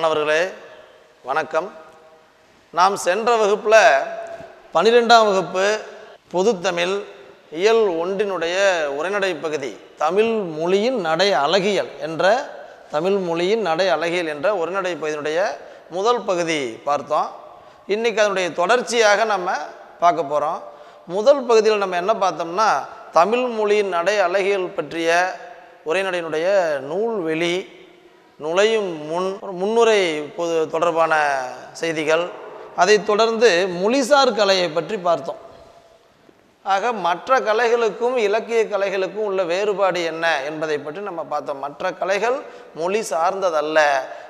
மாணவர்களே வணக்கம். நாம் சென்ற வகுப்பில் பன்னிரெண்டாம் வகுப்பு பொதுத்தமிழ் இயல் ஒன்றினுடைய உரைநடை பகுதி தமிழ் மொழியின் நடை அழகியல் என்ற தமிழ் மொழியின் நடை அழகியல் என்ற உரைநடை பகுதியினுடைய முதல் பகுதி பார்த்தோம். இன்றைக்கி அதனுடைய தொடர்ச்சியாக நம்ம பார்க்க போகிறோம் முதல் பகுதியில் நம்ம என்ன பார்த்தோம்னா தமிழ் மொழியின் நடை அழகியல் பற்றிய உரைநடையினுடைய நூல்வெளி நுழையும் முன் முன்னுரை பொது தொடர்பான செய்திகள். அதைத் தொடர்ந்து மொழிசார் கலையை பற்றி பார்த்தோம். ஆக மற்ற கலைகளுக்கும் இலக்கிய கலைகளுக்கும் உள்ள வேறுபாடு என்ன என்பதை பற்றி நம்ம பார்த்தோம். மற்ற கலைகள் மொழி சார்ந்ததல்ல.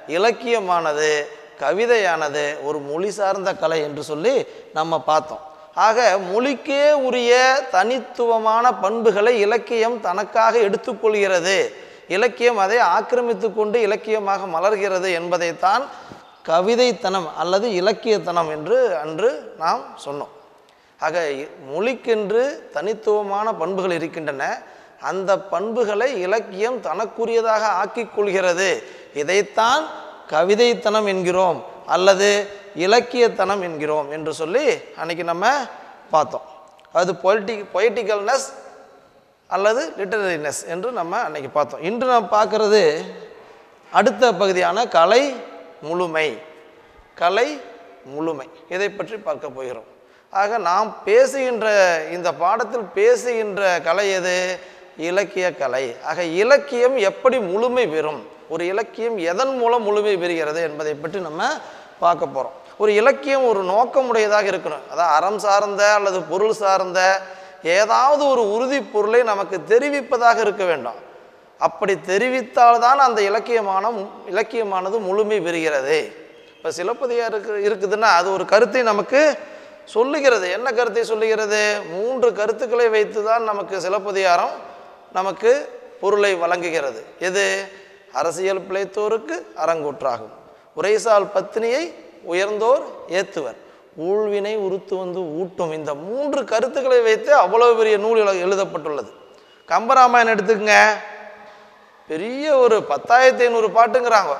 இலக்கியமானது கவிதையானது ஒரு மொழி சார்ந்த கலை என்று சொல்லி நம்ம பார்த்தோம். ஆக மொழிக்கே உரிய தனித்துவமான பண்புகளை இலக்கியம் தனக்காக எடுத்துக்கொள்கிறது இலக்கியம் அதை ஆக்கிரமித்து கொண்டு இலக்கியமாக மலர்கிறது என்பதைத்தான் கவிதைத்தனம் அல்லது இலக்கியத்தனம் என்று அன்று நாம் சொன்னோம். ஆக இ- மொழிக்கென்று தனித்துவமான பண்புகள் இருக்கின்றன. அந்த பண்புகளை இலக்கியம் தனக்குரியதாக ஆக்கிக் கொள்கிறது. இதைத்தான் கவிதைத்தனம் என்கிறோம் அல்லது இலக்கியத்தனம் என்கிறோம் என்று சொல்லி அன்னைக்கு நம்ம பார்த்தோம். அது பொலிட்டி பொய்டிக்கல்னஸ் அல்லது லிட்டரரினஸ் என்று நம்ம அன்னைக்கு பார்த்தோம். இன்று நாம் பார்க்கறது அடுத்த பகுதியான கலை முழுமை. கலை முழுமை. இதை பற்றி பார்க்க போகிறோம். ஆக நாம் பேசுகின்ற இந்த பாடத்தில் பேசுகின்ற கலை எது? இலக்கிய கலை. ஆக இலக்கியம் எப்படி முழுமை பெறும்? ஒரு இலக்கியம் எதன் மூலம் முழுமை பெறுகிறது என்பதை பற்றி நம்ம பார்க்க போகிறோம் ஒரு இலக்கியம் ஒரு நோக்கமுடையதாக இருக்கணும். அதாவது அறம் சார்ந்த அல்லது பொருள் சார்ந்த ஏதாவது ஒரு உறுதி பொருளை நமக்கு தெரிவிப்பதாக இருக்க வேண்டும். அப்படி தெரிவித்தால்தான் அந்த இலக்கியமான இலக்கியமானது முழுமை பெறுகிறது. இப்போ சிலப்பதியாக இருக்கு இருக்குதுன்னா அது ஒரு கருத்தை நமக்கு சொல்லுகிறது. என்ன கருத்தை சொல்லுகிறது? மூன்று கருத்துக்களை வைத்து தான் நமக்கு சிலப்பதிகாரம் நமக்கு பொருளை வழங்குகிறது. எது? அரசியல் பிழைத்தோருக்கு அறங்கூற்றாகும். உரைசால் பத்தினியை உயர்ந்தோர் ஏத்துவர். ஊழ்வினை உறுத்து வந்து ஊட்டும். இந்த மூன்று கருத்துக்களை வைத்து அவ்வளவு பெரிய நூல் எழுதப்பட்டுள்ளது. கம்பராமாயணம் எடுத்துக்கங்க. பெரிய ஒரு பத்தாயிரத்தி ஐநூறு பாட்டுங்கிறாங்க.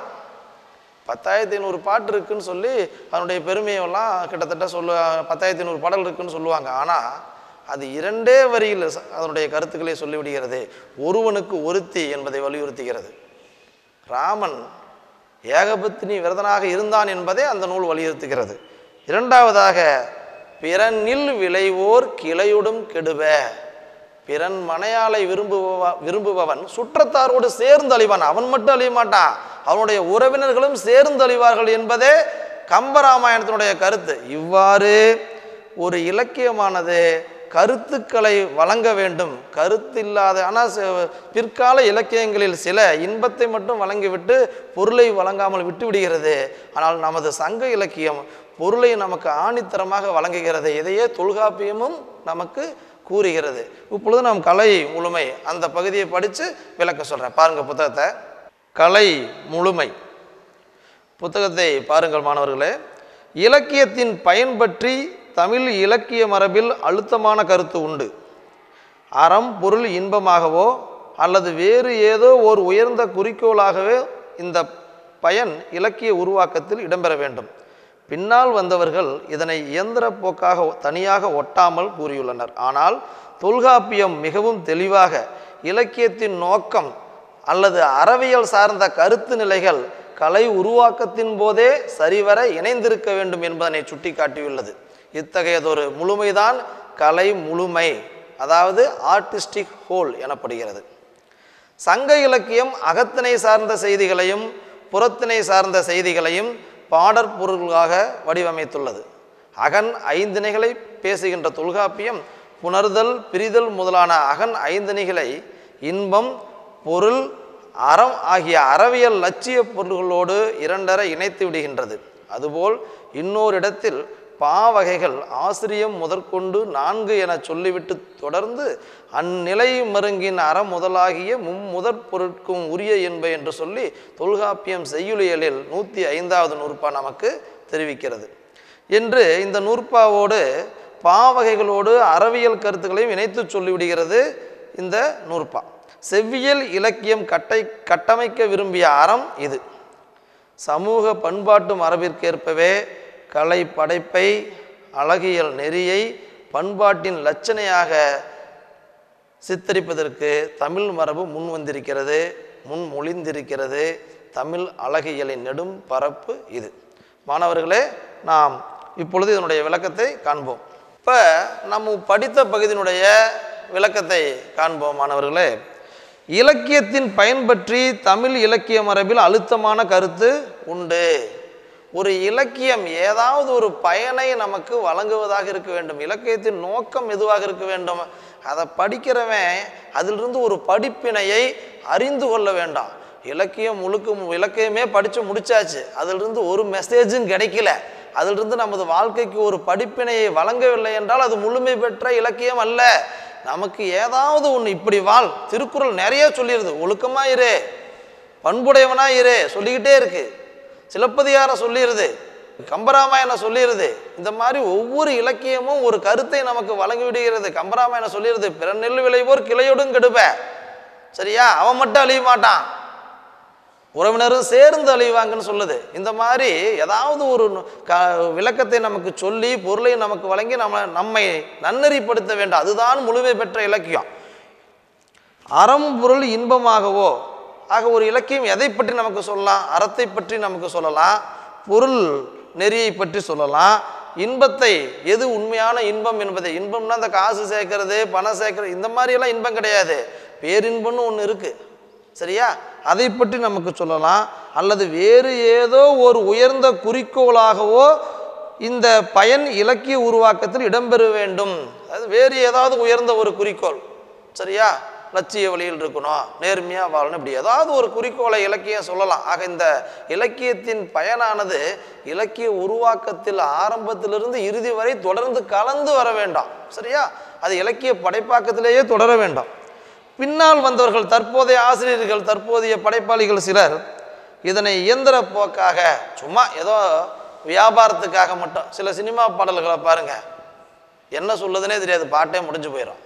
பத்தாயிரத்தி ஐநூறு பாட்டு இருக்குன்னு சொல்லி அதனுடைய பெருமையெல்லாம் கிட்டத்தட்ட சொல்லு பத்தாயிரத்தி ஐநூறு பாடல் இருக்குன்னு சொல்லுவாங்க. ஆனால் அது இரண்டே வரியில் அதனுடைய கருத்துக்களை சொல்லிவிடுகிறது. ஒருவனுக்கு ஒருத்தி என்பதை வலியுறுத்துகிறது. ராமன் ஏகபத்தினி விரதனாக இருந்தான் என்பதை அந்த நூல் வலியுறுத்துகிறது. இரண்டாவதாக பிறனில் விளைவோர் கிளையுடும் கெடுவ பிறன் மனையாளை விரும்புபவ விரும்புபவன் சுற்றத்தாரோடு சேர்ந்து அழிவான் அவன் மட்டும் அழிய மாட்டான் அவனுடைய உறவினர்களும் சேர்ந்து அழிவார்கள் என்பதே கம்பராமாயணத்தினுடைய கருத்து. இவ்வாறு ஒரு இலக்கியமானது கருத்துக்களை வழங்க வேண்டும். கருத்து இல்லாத ஆனால் பிற்கால இலக்கியங்களில் சில இன்பத்தை மட்டும் வழங்கிவிட்டு பொருளை வழங்காமல் விட்டு விடுகிறது ஆனால் நமது சங்க இலக்கியம் பொருளை நமக்கு ஆணித்தரமாக வழங்குகிறது. இதையே தொல்காப்பியமும் நமக்கு கூறுகிறது. இப்பொழுது நாம் கலை முழுமை அந்த பகுதியை படித்து விளக்க சொல்கிறேன் பாருங்கள் புத்தகத்தை. கலை முழுமை. புத்தகத்தை பாருங்கள் மாணவர்களே. இலக்கியத்தின் பயன் பற்றி தமிழ் இலக்கிய மரபில் அழுத்தமான கருத்து உண்டு. அறம் பொருள் இன்பமாகவோ அல்லது வேறு ஏதோ ஓர் உயர்ந்த குறிக்கோளாகவே இந்த பயன் இலக்கிய உருவாக்கத்தில் இடம்பெற வேண்டும். பின்னால் வந்தவர்கள் இதனை இயந்திர போக்காக தனியாக ஒட்டாமல் கூறியுள்ளனர். ஆனால் தொல்காப்பியம் மிகவும் தெளிவாக இலக்கியத்தின் நோக்கம் அல்லது அறவியல் சார்ந்த கருத்து நிலைகள் கலை உருவாக்கத்தின் போதே சரிவர இணைந்திருக்க வேண்டும் என்பதனை சுட்டிக்காட்டியுள்ளது. இத்தகையதொரு முழுமைதான் கலை முழுமை அதாவது ஆர்டிஸ்டிக் ஹோல் எனப்படுகிறது. சங்க இலக்கியம் அகத்திணை சார்ந்த செய்திகளையும் புறத்திணை சார்ந்த செய்திகளையும் பாடற்பொருள்களாக வடிவமைத்துள்ளது. அகன் ஐந்திணைகளை பேசுகின்ற தொல்காப்பியம் புணர்தல் பிரிதல் முதலான அகன் ஐந்திணைகளை இன்பம் பொருள் அறம் ஆகிய அறவியல் லட்சிய பொருள்களோடு இரண்டர இணைத்து விடுகின்றது. அதுபோல் இன்னொரு இடத்தில் பாவகைகள் ஆசிரியம் முதற்கொண்டு நான்கு என சொல்லிவிட்டு தொடர்ந்து அந்நிலை மருங்கின் அறம் முதலாகிய மும்முதற் பொருட்கும் உரிய என்ப என்று சொல்லி தொல்காப்பியம் செய்யுளியலில் நூற்றி ஐந்தாவது நூற்பா நமக்கு தெரிவிக்கிறது. என்று இந்த நூற்பாவோடு பாவகைகளோடு அறவியல் கருத்துக்களையும் இணைத்து சொல்லிவிடுகிறது இந்த நூற்பா. செவ்வியல் இலக்கியம் கட்டை கட்டமைக்க விரும்பிய அறம் இது. சமூக பண்பாட்டு மரபிற்கேற்பவே கலை படைப்பை அழகியல் நெறியை பண்பாட்டின் லட்சணையாக சித்தரிப்பதற்கு தமிழ் மரபு முன் வந்திருக்கிறது முன் மொழிந்திருக்கிறது. தமிழ் அழகியலின் நெடும் பரப்பு இது. மாணவர்களே நாம் இப்பொழுது இதனுடைய விளக்கத்தை காண்போம். இப்போ நம்ம படித்த பகுதியினுடைய விளக்கத்தை காண்போம் மாணவர்களே. இலக்கியத்தின் பயன்பற்றி தமிழ் இலக்கிய மரபில் அழுத்தமான கருத்து உண்டு. ஒரு இலக்கியம் ஏதாவது ஒரு பயனை நமக்கு வழங்குவதாக இருக்க வேண்டும். இலக்கியத்தின் நோக்கம் எதுவாக இருக்க வேண்டும்? அதை படிக்கிறவன் அதிலிருந்து ஒரு படிப்பினையை அறிந்து கொள்ள வேண்டாம். இலக்கியம் முழுக்க இலக்கியமே படித்து முடிச்சாச்சு. அதிலிருந்து ஒரு மெசேஜும் கிடைக்கல. அதிலிருந்து நமது வாழ்க்கைக்கு ஒரு படிப்பினையை வழங்கவில்லை என்றால் அது முழுமை பெற்ற இலக்கியம் அல்ல. நமக்கு ஏதாவது ஒன்று இப்படி வாழ். திருக்குறள் நிறைய சொல்லிடுது ஒழுக்கமாக இரு. பண்புடையவனாக இரு. சொல்லிக்கிட்டே இருக்குது சிலப்பதிகாரம் சொல்லிடுது கம்பராமாயணம் சொல்லிடுது இந்த மாதிரி ஒவ்வொரு இலக்கியமும் ஒரு கருத்தை நமக்கு வழங்கி விடுகிறது. கம்பராமாயணம் சொல்லிடுது பிற நெல் விளைவோர் கிளையோடும் கெடுப்ப சரியா? அவன் மட்டும் அழிய மாட்டான். உறவினரும் சேர்ந்து அழிவாங்கன்னு சொல்லுது. இந்த மாதிரி ஏதாவது ஒரு க விளக்கத்தை நமக்கு சொல்லி பொருளை நமக்கு வழங்கி நம்ம நம்மை நன்னறிப்படுத்த வேண்டும். அதுதான் முழுமை பெற்ற இலக்கியம். அறம் பொருள் இன்பமாகவோ ஆக ஒரு இலக்கியம் எதை பற்றி நமக்கு சொல்லலாம்? அறத்தை பற்றி நமக்கு சொல்லலாம். பொருள் நெறியை பற்றி சொல்லலாம். இன்பத்தை எது உண்மையான இன்பம் என்பதை இன்பம்னா அந்த காசு சேர்க்கறது பணம் சேர்க்கறது இந்த மாதிரியெல்லாம் இன்பம் கிடையாது. பேரின்பம்னு ஒன்று இருக்குது சரியா? அதை பற்றி நமக்கு சொல்லலாம். அல்லது வேறு ஏதோ ஒரு உயர்ந்த குறிக்கோளாகவோ இந்த பயன் இலக்கிய உருவாக்கத்தில் இடம்பெற வேண்டும். அது வேறு ஏதாவது உயர்ந்த ஒரு குறிக்கோள். சரியா? லட்சிய வழியில் இருக்கணும் நேர்மையாக வாழணும் இப்படி ஏதாவது ஒரு குறிக்கோளை இலக்கியம் சொல்லலாம். ஆக இந்த இலக்கியத்தின் பயனானது இலக்கிய உருவாக்கத்தில் ஆரம்பத்திலிருந்து இறுதி வரை தொடர்ந்து கலந்து வர வேண்டாம். சரியா? அது இலக்கிய படைப்பாக்கத்திலேயே தொடர வேண்டாம். பின்னால் வந்தவர்கள் தற்போதைய ஆசிரியர்கள் தற்போதைய படைப்பாளிகள் சிலர் இதனை இயந்திர போக்காக சும்மா ஏதோ வியாபாரத்துக்காக மட்டும் சில சினிமா பாடல்களை பாருங்க. என்ன சொல்லுதுன்னே தெரியாது பாட்டே முடிஞ்சு போயிடும்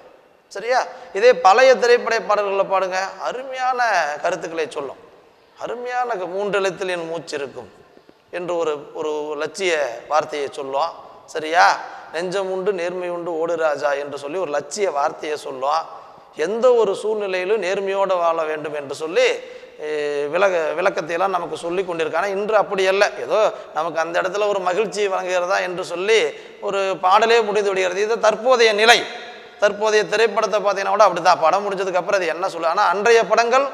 சரியா? இதே பழைய திரைப்பட பாடல்களை பாடுங்க. அருமையான கருத்துக்களை சொல்லும். அருமையான மூன்று எழுத்தில் என் மூச்சு இருக்கும் என்று ஒரு ஒரு லட்சிய வார்த்தையை சொல்லும் சரியா? நெஞ்சம் உண்டு நேர்மை உண்டு ஓடு ராஜா என்று சொல்லி ஒரு லட்சிய வார்த்தையை சொல்லும் எந்த ஒரு சூழ்நிலையிலும் நேர்மையோடு வாழ வேண்டும் என்று சொல்லி விலக விளக்க விளக்கத்தையெல்லாம் நமக்கு சொல்லி கொண்டிருக்காங்க இன்று அப்படி அல்ல. ஏதோ நமக்கு அந்த இடத்துல ஒரு மகிழ்ச்சி வழங்குகிறதா என்று சொல்லி ஒரு பாடலே முடிந்து விடுகிறது. இது தற்போதைய நிலை. தற்போதைய திரைப்படத்தை பார்த்தீங்கன்னா கூட அப்படிதான். படம் முடிஞ்சதுக்கு அப்புறம் அது என்ன சொல்ல ஆனால் அன்றைய படங்கள்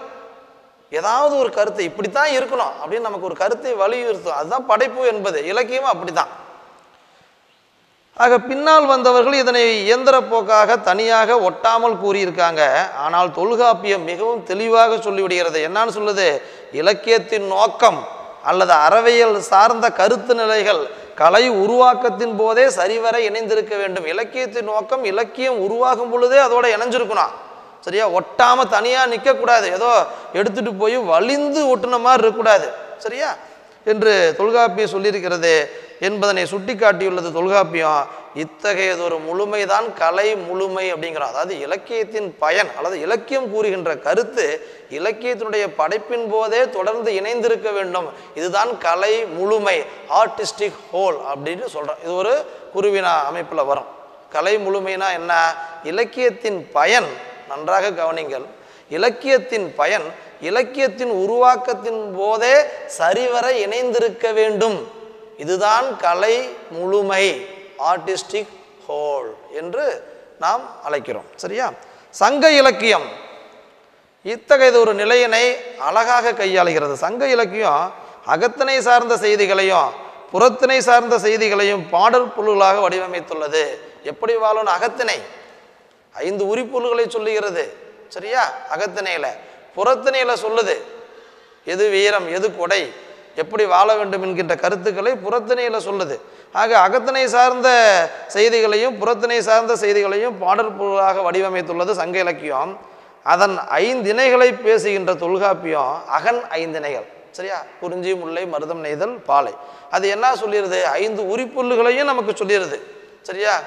ஏதாவது ஒரு கருத்து இப்படித்தான் இருக்கணும் அப்படின்னு நமக்கு ஒரு கருத்தை வலியுறுத்தும். அதுதான் படைப்பு என்பது. இலக்கியமும் அப்படிதான் ஆக பின்னால் வந்தவர்கள் இதனை இயந்திர போக்காக தனியாக ஒட்டாமல் கூறியிருக்காங்க. ஆனால் தொல்காப்பியம் மிகவும் தெளிவாக சொல்லிவிடுகிறது. என்னன்னு சொல்லுது? இலக்கியத்தின் நோக்கம் அல்லது அறவியல் சார்ந்த கருத்து நிலைகள் கலை உருவாக்கத்தின் போதே சரிவர இணைந்திருக்க வேண்டும். இலக்கியத்தின் நோக்கம் இலக்கியம் உருவாகும் பொழுதே அதோட இணைஞ்சிருக்கணும். சரியா? ஒட்டாம தனியா நிற்கக்கூடாது ஏதோ எடுத்துட்டு போய் வலிந்து ஒட்டுன மாதிரி இருக்கக்கூடாது. சரியா? என்று தொல்காப்பியம் சொல்லியிருக்கிறது என்பதனை சுட்டிக்காட்டியுள்ளது தொல்காப்பியம். இத்தகையதொரு முழுமைதான் கலை முழுமை அப்படிங்கிறோம் அதாவது இலக்கியத்தின் பயன் அல்லது இலக்கியம் கூறுகின்ற கருத்து இலக்கியத்தினுடைய படைப்பின் போதே தொடர்ந்து இணைந்திருக்க வேண்டும். இதுதான் கலை முழுமை ஆர்டிஸ்டிக் ஹோல் அப்படின்னு சொல்கிறோம் இது ஒரு குருவினா அமைப்பில் வரும். கலை முழுமைனா என்ன? இலக்கியத்தின் பயன் நன்றாக கவனிங்கள். இலக்கியத்தின் பயன் இலக்கியத்தின் உருவாக்கத்தின் போதே சரிவர இணைந்திருக்க வேண்டும். இதுதான் கலை முழுமை. ஆர்டிஸ்டிக் ஹோல் என்று நாம் அழைக்கிறோம். சரியா? சங்க இலக்கியம். இத்தகையது ஒரு நிலையினை அழகாக கையாளுகிறது. சங்க இலக்கியம் அகத்திணை சார்ந்த செய்திகளையும் புறத்திணை சார்ந்த செய்திகளையும் பாடல் பொருள்களாக வடிவமைத்துள்ளது. எப்படி வாழும் அகத்திணை ஐந்து உரிப்பொருள்களை சொல்லுகிறது. சரியா? அகத்திணையில புறத்திணையில சொல்லுது. எது வீரம் எது கொடை எப்படி வாழ வேண்டும் என்கின்ற கருத்துக்களை புறத்திணையில சொல்லுது. ஆக அகத்திணை சார்ந்த செய்திகளையும் புறத்தினை சார்ந்த செய்திகளையும் பாடல் பொருளாக வடிவமைத்துள்ளது சங்க இலக்கியம். அதன் ஐந்திணைகளை பேசுகின்ற தொல்காப்பியம் அகன் ஐந்திணைகள். சரியா? குறிஞ்சி முல்லை மருதம் நெய்தல் பாலை. அது என்ன சொல்லிடுது ஐந்து உரிப்புள்ளுகளையும் நமக்கு சொல்லிடுது சரியா?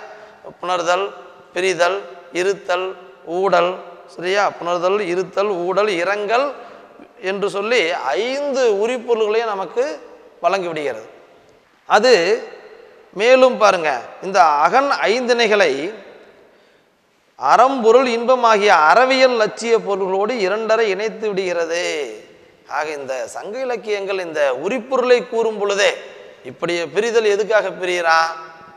புணர்தல் பிரிதல் இருத்தல் ஊடல். சரியா? புணர்தல் இருத்தல் ஊடல் இரங்கல் என்று சொல்லி ஐந்து உரிப்பொருள்களையும் நமக்கு வழங்கி விடுகிறது. அது மேலும் பாருங்க இந்த அகன் ஐந்திணைகளை அறம்பொருள் இன்பமாகிய அறவியல் லட்சிய பொருள்களோடு இரண்டரை இணைத்து விடுகிறது. ஆக இந்த சங்க இலக்கியங்கள் இந்த உரிப்பொருளை கூறும் பொழுதே இப்படி பிரிதல் எதுக்காக பிரியறான்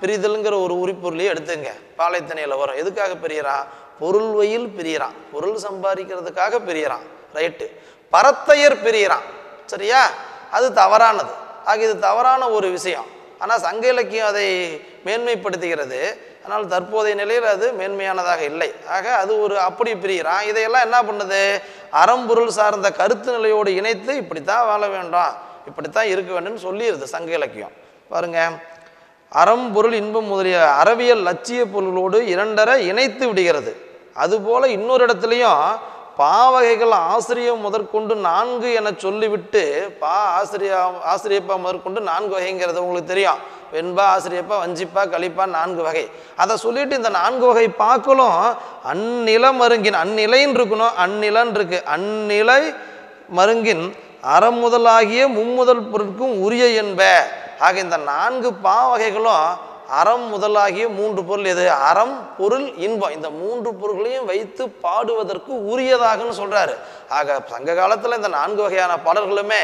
பிரிதல்ங்கிற ஒரு உரிப்பொருளையே எடுத்துங்க பாலைத்தனையில் வரும். எதுக்காக பிரியறான் பொருள்வையில் பிரியறான் பொருள் சம்பாதிக்கிறதுக்காக பிரியறான் ரைட்டு. பரத்தையர் பிரியறான் சரியா? அது தவறானது. ஆக இது தவறான ஒரு விஷயம். ஆனால் சங்க இலக்கியம் அதை மேன்மைப்படுத்துகிறது. ஆனால் தற்போதைய நிலையில் அது மேன்மையானதாக இல்லை. ஆக அது ஒரு அப்படி பிரிகிறான் இதையெல்லாம் என்ன பண்ணுது? அறம்பொருள் சார்ந்த கருத்து நிலையோடு இணைத்து இப்படித்தான் வாழ வேண்டாம். இப்படித்தான் இருக்க வேண்டும்னு சொல்லிடுது சங்க இலக்கியம். பாருங்க. அறம்பொருள் இன்பம் முதலிய அறவியல் லட்சிய பொருளோடு இரண்டரை இணைத்து விடுகிறது. அதுபோல இன்னொரு இடத்துலையும் பாவகைகள் ஆசிரியம் முதற்கொண்டு நான்கு என சொல்லிவிட்டு பா ஆசிரியா ஆசிரியப்பா முதற்கொண்டு நான்கு வகைங்கிறது உங்களுக்கு தெரியும். வெண்பா ஆசிரியப்பா வஞ்சிப்பா கழிப்பா நான்கு வகை. அதை சொல்லிட்டு இந்த நான்கு வகை பாக்களும் அந்நில மருங்கின் அந்நிலைன்னு இருக்கணும் அந்நிலன் இருக்கு. அந்நிலை மருங்கின் அறமுதலாகிய மும்முதல் பொருட்கும் உரிய என்ப. ஆக இந்த நான்கு பாவகைகளும் அறம் முதலாகிய மூன்று பொருள் எது? அறம் பொருள் இன்பம். இந்த மூன்று பொருள்களையும் வைத்து பாடுவதற்கு உரியதாகன்னு சொல்றாரு. ஆக சங்க காலத்துல இந்த நான்கு வகையான பாடல்களுமே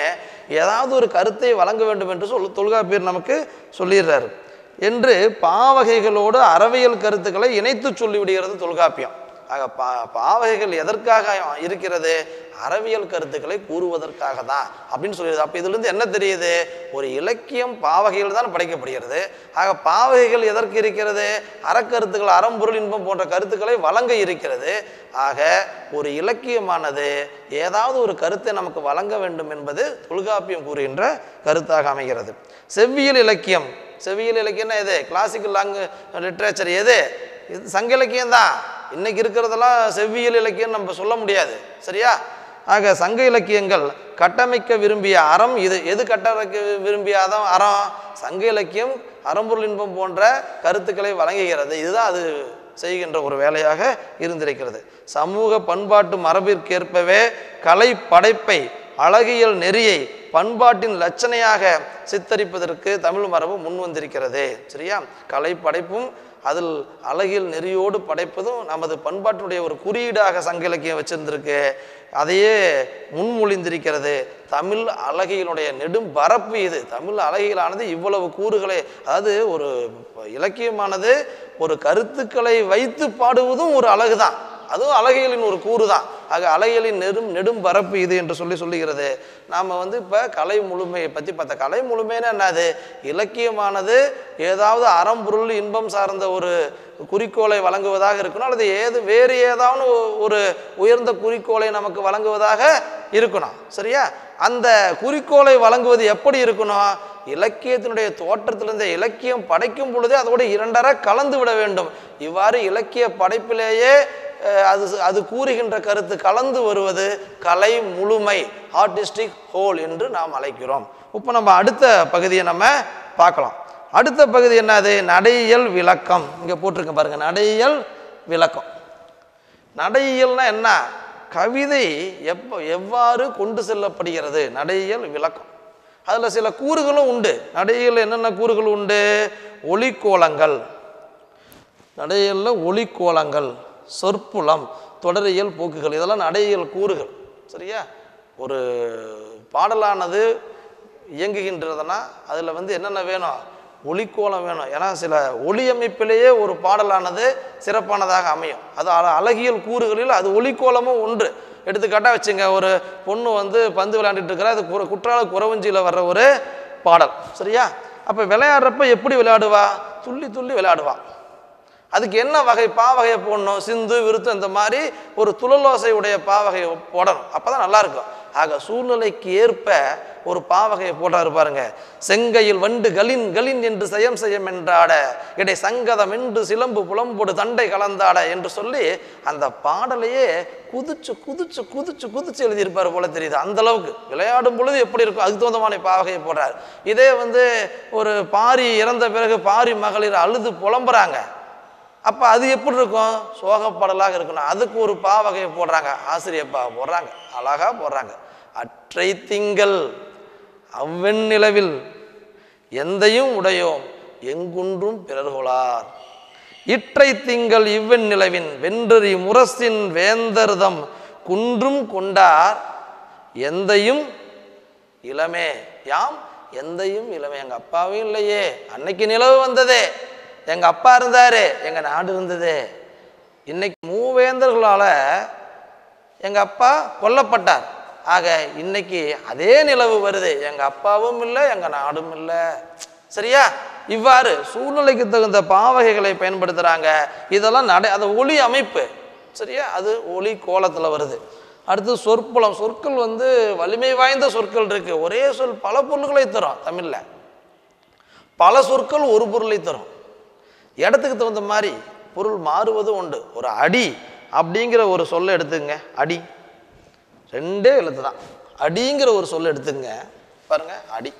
ஏதாவது ஒரு கருத்தை வழங்க வேண்டும் என்று சொல் தொல்காப்பியர் நமக்கு சொல்லிடுறாரு. என்று பாவகைகளோடு அறவியல் கருத்துக்களை இணைத்து சொல்லிவிடுகிறது தொல்காப்பியம். ஆக பா பாவகைகள் எதற்காக இருக்கிறது? அறவியல் கருத்துக்களை கூறுவதற்காக தான் அப்படின்னு சொல்லிடுது அப்போ இதுலேருந்து என்ன தெரியுது? ஒரு இலக்கியம் பாவகைகள் தான் படைக்கப்படுகிறது. ஆக பாவகைகள் எதற்கு இருக்கிறது? அறக்கருத்துக்கள் அறம்பொருள் இன்பம் போன்ற கருத்துக்களை வழங்க இருக்கிறது. ஆக ஒரு இலக்கியமானது ஏதாவது ஒரு கருத்தை நமக்கு வழங்க வேண்டும் என்பது தொல்காப்பியம் கூறுகின்ற கருத்தாக அமைகிறது. செவ்வியல் இலக்கியம். செவ்வியல் இலக்கியம்னா எது? கிளாசிக்கல் லாங்கு லிட்ரேச்சர் எது? இது சங்க இலக்கியம் தான். இன்னைக்கு இருக்கிறதெல்லாம் செவ்வியல் இலக்கியம் நம்ம சொல்ல முடியாது. சரியா? ஆக சங்க இலக்கியங்கள் கட்டமைக்க விரும்பிய அறம் இது. எது கட்டமைக்க விரும்பிய அறம்? அறம். சங்க இலக்கியம் அறம்பொருள் இன்பம் போன்ற கருத்துக்களை வழங்குகிறது. இதுதான் அது செய்கின்ற ஒரு வேலையாக இருந்திருக்கிறது. சமூக பண்பாட்டு மரபிற்கேற்பவே கலை படைப்பை அழகியல் நெறியை பண்பாட்டின் லட்சணையாக சித்தரிப்பதற்கு தமிழ் மரபு முன் வந்திருக்கிறது சரியா? கலை படைப்பும் அதில் அழகில் நெறியோடு படைப்பதும் நமது பண்பாட்டினுடைய ஒரு குறியீடாக சங்க இலக்கியம் வச்சிருந்திருக்கு. அதையே முன்மொழிந்திருக்கிறது. தமிழ் அழகியினுடைய நெடும் பரப்பு இது. தமிழ் அழகியலானது இவ்வளவு கூறுகளை அதாவது ஒரு இலக்கியமானது ஒரு கருத்துக்களை வைத்து பாடுவதும் ஒரு அழகுதான். அதுவும் அழகியலின் ஒரு கூறு தான் ஆக அழகியலின் நெடும் நெடும் பரப்பு இது என்று சொல்லி சொல்லுகிறது. நாம் வந்து இப்போ கலை முழுமையை பற்றி பார்த்தா கலை முழுமைன்னா என்னது? இலக்கியமானது ஏதாவது அறம்பொருள் இன்பம் சார்ந்த ஒரு குறிக்கோளை வழங்குவதாக இருக்கணும் அல்லது ஏது வேறு ஏதாவது ஒரு உயர்ந்த குறிக்கோளை நமக்கு வழங்குவதாக இருக்கணும். சரியா? அந்த குறிக்கோளை வழங்குவது எப்படி இருக்கணும்? இலக்கியத்தினுடைய தோற்றத்திலிருந்த இலக்கியம் படைக்கும் பொழுதே அதோடு இரண்டரை கலந்து விட வேண்டும். இவ்வாறு இலக்கிய படைப்பிலேயே அது அது கூறுகின்ற கருத்து கலந்து வருவது கலை முழுமை ஆர்டிஸ்டிக் ஹோல் என்று நாம் அழைக்கிறோம். இப்போ நம்ம அடுத்த பகுதியை நம்ம பார்க்கலாம். அடுத்த பகுதி என்னது? நடையியல் விளக்கம். இங்கே போட்டிருக்கேன் பாருங்கள் நடையியல் விளக்கம். நடையியல்னா என்ன? கவிதை எப்போ எவ்வாறு கொண்டு செல்லப்படுகிறது? நடையியல் விளக்கம். அதில் சில கூறுகளும் உண்டு. நடையில் என்னென்ன கூறுகள் உண்டு? ஒளிக்கோலங்கள் நடையியலில் ஒளிக்கோலங்கள் சொற்புலம் தொடரியல் போக்குகள் இதெல்லாம் நடையியல் கூறுகள். சரியா? ஒரு பாடலானது இயங்குகின்றதுன்னா அதில் வந்து என்னென்ன வேணும்? ஒளிக்கோலம் வேணும். ஏன்னா சில ஒளி அமைப்பிலேயே ஒரு பாடலானது சிறப்பானதாக அமையும். அது அழ- அழகியல் கூறுகளில் அது ஒளிக்கோலமும் ஒன்று. எடுத்துக்காட்டாக வச்சுங்க ஒரு பொண்ணு வந்து பந்து விளையாண்டுட்டு இருக்கிற அது குற்றால குறவஞ்சியில் வர்ற ஒரு பாடல். சரியா? அப்போ விளையாடுறப்ப எப்படி விளையாடுவா? துள்ளி துள்ளி விளையாடுவா. அதுக்கு என்ன வகை பாவகையை போடணும்? சிந்து விருத்தம் இந்த மாதிரி ஒரு துளலோசையுடைய பாவகையை போடணும். அப்போ தான் நல்லாயிருக்கும் ஆக சூழ்நிலைக்கு ஏற்ப ஒரு பாவகையை போட்டார் பாருங்க. செங்கையில் வண்டு கலின் கலின் என்று செயம் செய்யம் என்றாட. இடை சங்கதம் என்று சிலம்பு புலம்போடு தண்டை கலந்தாட என்று சொல்லி அந்த பாடலையே குதிச்சு குதிச்சு குதிச்சு குதிச்சு எழுதியிருப்பார் போல தெரியுது. அந்த அளவுக்கு. விளையாடும் பொழுது எப்படி இருக்கும்? அதுக்கு தகுந்தமான பாவகையை போடுறார். இதே வந்து ஒரு பாரி இறந்த பிறகு பாரி மகளிர் அழுது புலம்புறாங்க. அப்போ அது எப்படி இருக்கும்? சோகப்படலாக இருக்கணும். அதுக்கு ஒரு பாவகையை போடுறாங்க. ஆசிரியப்பா போடுறாங்க. அழகாக போடுறாங்க. அற்றை திங்கள் அவ்வெண் நிலவில் எந்தையும் உடையோம் எங்குன்றும் பிறர்கொளார். இற்றை திங்கள் இவ்வெண் நிலவின் வென்றறி முரசின் வேந்தர்தம் குன்றும் கொண்டார் எந்தையும் இளமே. யாம்? எந்தையும் இளமே. எங்கள் அப்பாவும் இல்லையே. அன்னைக்கு நிலவு வந்ததே. எங்கள் அப்பா இருந்தார் எங்கள் நாடு இருந்ததே. இன்னைக்கு மூவேந்தர்களால் எங்கள் அப்பா கொல்லப்பட்டார். ஆக இன்னைக்கு அதே நிலவு வருது. எங்கள் அப்பாவும் இல்லை எங்கள் நாடும் இல்லை. சரியா? இவ்வாறு சூழ்நிலைக்கு தகுந்த பாவகைகளை பயன்படுத்துகிறாங்க இதெல்லாம் நடை அது ஒளி அமைப்பு. சரியா? அது ஒளி கோலத்தில் வருது. அடுத்து சொற்புலம். சொற்கள் வந்து வலிமை வாய்ந்த சொற்கள் இருக்குது ஒரே சொல் பல பொருள்களை தரும் தமிழில். பல சொற்கள் ஒரு பொருளை தரும். இடத்துக்கு தகுந்த மாதிரி பொருள் மாறுவதும் உண்டு. ஒரு அடி அப்படிங்கிற ஒரு சொல்லை எடுத்துங்க அடி. ரெண்டே எழுத்து தான். அடிங்கிற ஒரு சொல்ல எடுத்துங்க பாருங்க அடி.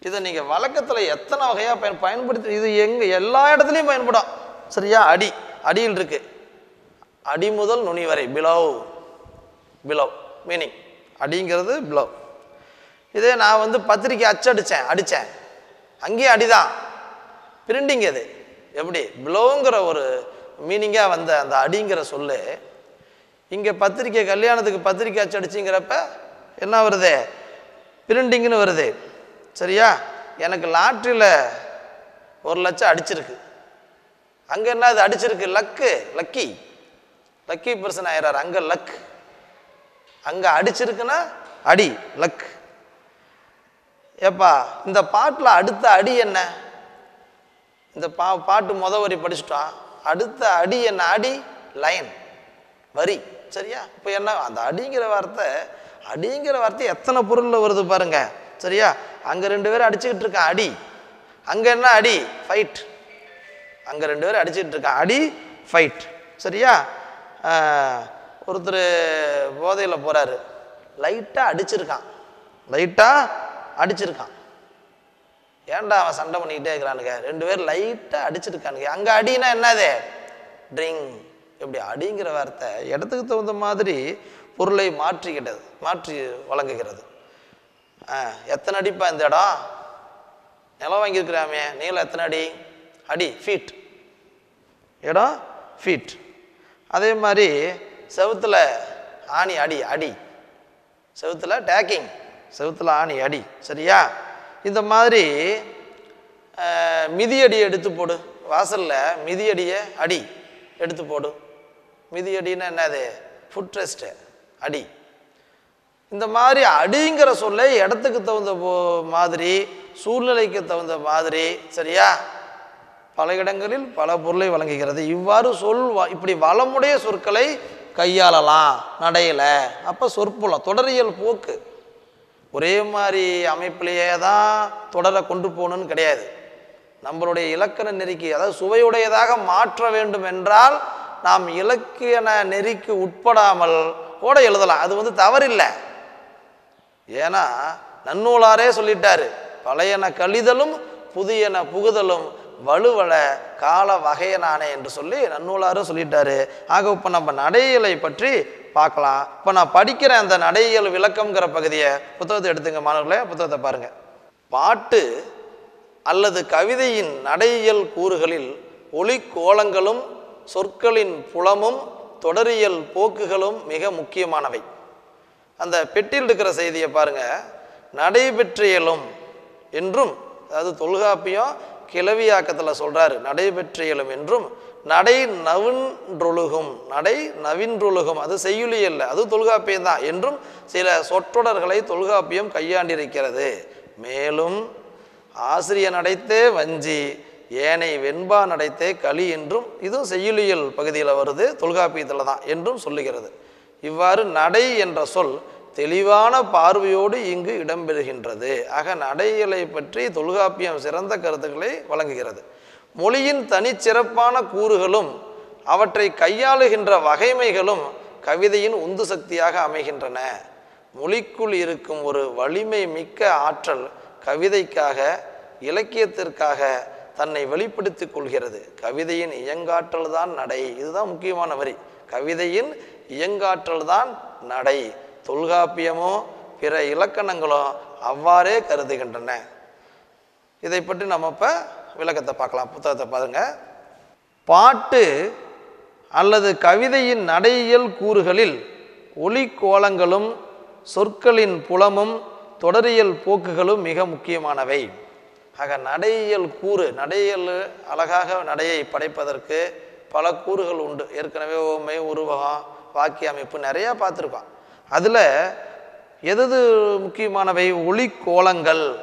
இதை நீங்கள் வழக்கத்தில் எத்தனை வகையாக பயன் பயன்படுத்தி இது எங்கே எல்லா இடத்துலையும் பயன்படும். சரியா? அடி. அடியில் இருக்கு. அடி முதல் நுனி வரை. பிலவ் பிலவ் மீனிங் அடிங்கிறது பிலவ் இதே நான் வந்து பத்திரிக்கை அச்சடித்தேன் அடித்தேன் அங்கேயும் அடிதான். பிரிண்டிங் அது எப்படி? ப்ளோங்கிற ஒரு மீனிங்காக வந்த அந்த அடிங்கிற சொல்லு இங்கே பத்திரிக்கை கல்யாணத்துக்கு பத்திரிக்கை அச்சடிச்சிங்கிறப்ப என்ன வருது? பிரிண்டிங்னு வருது. சரியா? எனக்கு லாட்ரியில் ஒரு லட்சம் அடிச்சிருக்கு. அங்கே என்ன அது அடிச்சிருக்கு? லக்கு லக்கி லக்கி பர்சன் ஆயிடுறாரு அங்கே லக் அங்கே அடிச்சிருக்குன்னா அடி லக் ஏப்பா இந்த பாட்டில் அடுத்த அடி என்ன? இந்த பா பாட்டு முத வரி படிச்சுட்டோம் அடுத்த அடி என்ன? அடி லைன் வரி. சரியா? இப்போ என்ன? அந்த அடிங்கிற வார்த்தை அடிங்கிற வார்த்தை எத்தனை பொருளில் வருது பாருங்க. சரியா? அங்கே ரெண்டு பேரும் அடிச்சுக்கிட்டு இருக்கான். அடி. அங்கே என்ன? அடி ஃபைட் அங்கே ரெண்டு பேரும் அடிச்சுக்கிட்டு இருக்கான். அடி ஃபைட் சரியா? ஒருத்தர் போதையில் போகிறாரு லைட்டாக அடிச்சிருக்கான். லைட்டாக அடிச்சிருக்கான். ஏன்டா அவன் சண்டை பண்ணிக்கிட்டே இருக்கிறானுங்க? ரெண்டு பேர் லைட்டாக அடிச்சிருக்கானுங்க. அங்கே அடினா என்னது? ட்ரிங் எப்படி அடிங்கிற வார்த்தை இடத்துக்கு தகுந்த மாதிரி பொருளை மாற்றிக்கிட்டது மாற்றி வழங்குகிறது. ஆ, எத்தனை அடிப்பா இந்த இடம்? நிலம் வாங்கியிருக்கிறாமே. நீளம் எத்தனை அடி? அடி ஃபீட் இடம் ஃபீட் அதே மாதிரி செவுத்தில் ஆணி அடி அடி. செவுத்தில் டேக்கிங் செவுத்தில் ஆணி அடி. சரியா? இந்த மாதிரி மிதியடியை எடுத்து போடு. வாசலில் மிதியடியை அடி எடுத்து போடு. மிதியடின்னா என்னது ஃபுட் ரெஸ்ட்டு அடி. இந்த மாதிரி அடிங்கிற சொல்லை இடத்துக்கு தகுந்த போ- மாதிரி சூழ்நிலைக்கு தகுந்த மாதிரி சரியா? பல இடங்களில் பல பொருளை வழங்குகிறது. இவ்வாறு சொல் வ- இப்படி வளமுடைய சொற்களை கையாளலாம். நடையில். அப்போ சொற்புலம் தொடரியல் போக்கு. ஒரே மாதிரி அமைப்பிலேயே தான் தொடரை கொண்டு போகணும்னு கிடையாது. நம்மளுடைய இலக்கண நெறிக்கு அதாவது சுவையுடையதாக மாற்ற வேண்டும் என்றால் நாம் இலக்கியன நெறிக்கு உட்படாமல் கூட எழுதலாம். அது வந்து தவறில்லை. ஏன்னா நன்னூலாரே சொல்லிட்டாரு பழையன கழிதலும் புதியன புகுதலும். வலுவல கால வகையனானே என்று சொல்லி நன்னூலாரும் சொல்லிட்டாரு. ஆக இப்போ நம்ம நடையியலை பற்றி பார்க்கலாம். இப்போ நான் படிக்கிற அந்த நடையியல் விளக்கம்ங்கிற பகுதியை புத்தகத்தை எடுத்துங்க மாணவர்களே புத்தகத்தை பாருங்க. பாட்டு அல்லது கவிதையின் நடையியல் கூறுகளில் ஒளி கோலங்களும் சொற்களின் புலமும் தொடரியல் போக்குகளும் மிக முக்கியமானவை. அந்த பெட்டியில் இருக்கிற செய்தியை பாருங்க. நடைபெற்றியலும் என்றும் அதாவது தொல்காப்பியம் கிளவியாக்கத்தில் சொல்றாரு நடைபெற்றியலும் என்றும் நடை நவின்றொழுகும் நடை நவின்றொழுகும் அது செய்யுளி அல்ல அது தொல்காப்பியம் தான் என்றும் சில சொற்றொடர்களை தொல்காப்பியம் கையாண்டிருக்கிறது. மேலும் ஆசிரிய நடைத்தே வஞ்சி ஏனை வெண்பா நடைத்தே களி என்றும் இதுவும் செய்யுளியல் பகுதியில் வருது தொல்காப்பியத்தில் தான் என்றும் சொல்லுகிறது. இவ்வாறு நடை என்ற சொல் தெளிவான பார்வையோடு இங்கு இடம்பெறுகின்றது. ஆக நடைகளை பற்றி தொல்காப்பியம் சிறந்த கருத்துக்களை வழங்குகிறது. மொழியின் தனிச்சிறப்பான கூறுகளும் அவற்றை கையாளுகின்ற வகைமைகளும் கவிதையின் உந்து சக்தியாக அமைகின்றன. மொழிக்குள் இருக்கும் ஒரு வலிமை மிக்க ஆற்றல் கவிதைக்காக இலக்கியத்திற்காக தன்னை வெளிப்படுத்திக் கொள்கிறது. கவிதையின் இயங்காற்றல் தான் நடை. இதுதான் முக்கியமான வரி. கவிதையின் இயங்காற்றல் தான் நடை. தொல்காப்பியமோ பிற இலக்கணங்களோ அவ்வாறே கருதுகின்றன. இதை பற்றி நம்ம இப்போ விளக்கத்தை பார்க்கலாம். புத்தகத்தை பாருங்க. பாட்டு அல்லது கவிதையின் நடையியல் கூறுகளில் ஒளி கோலங்களும் சொற்களின் புலமும் தொடரியல் போக்குகளும் மிக முக்கியமானவை. ஆக நடையியல் கூறு நடையியல் அழகாக நடையை படைப்பதற்கு பல கூறுகள் உண்டு. ஏற்கனவே உண்மை உருவகம் வாக்கிய அமைப்பு நிறையா பார்த்துருக்கோம். அதில் எதது முக்கியமானவை? ஒளிக்கோலங்கள்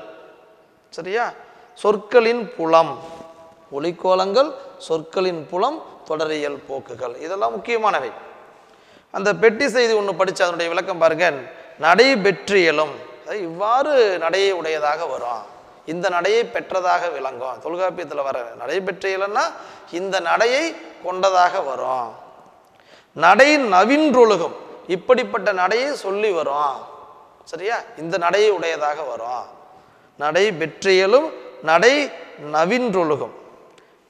சரியா? சொற்களின் புலம். ஒளிக்கோலங்கள் சொற்களின் புலம் தொடரியல் போக்குகள். இதெல்லாம் முக்கியமானவை. அந்த பெட்டி செய்தி ஒன்று படித்து அதனுடைய விளக்கம் பாருங்க. நடை பெற்றியலும் அது இவ்வாறு நடையை உடையதாக வரும். இந்த நடையை பெற்றதாக விளங்கும். தொல்காப்பியத்தில் வர நடை பெற்றியலன்னா இந்த நடையை கொண்டதாக வரும். நடை நவின்றொழுகும். இப்படிப்பட்ட நடையை சொல்லி வரும். சரியா? இந்த நடையை உடையதாக வரும். நடை வெற்றியலும் நடை நவின்றொழுகும்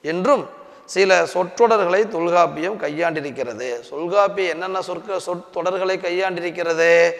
என்றும் சில சொற்றொடர்களை தொல்காப்பியம் கையாண்டிருக்கிறது. சொல்காப்பியம் என்னென்ன சொற்க சொற்றொடர்களை கையாண்டிருக்கிறது?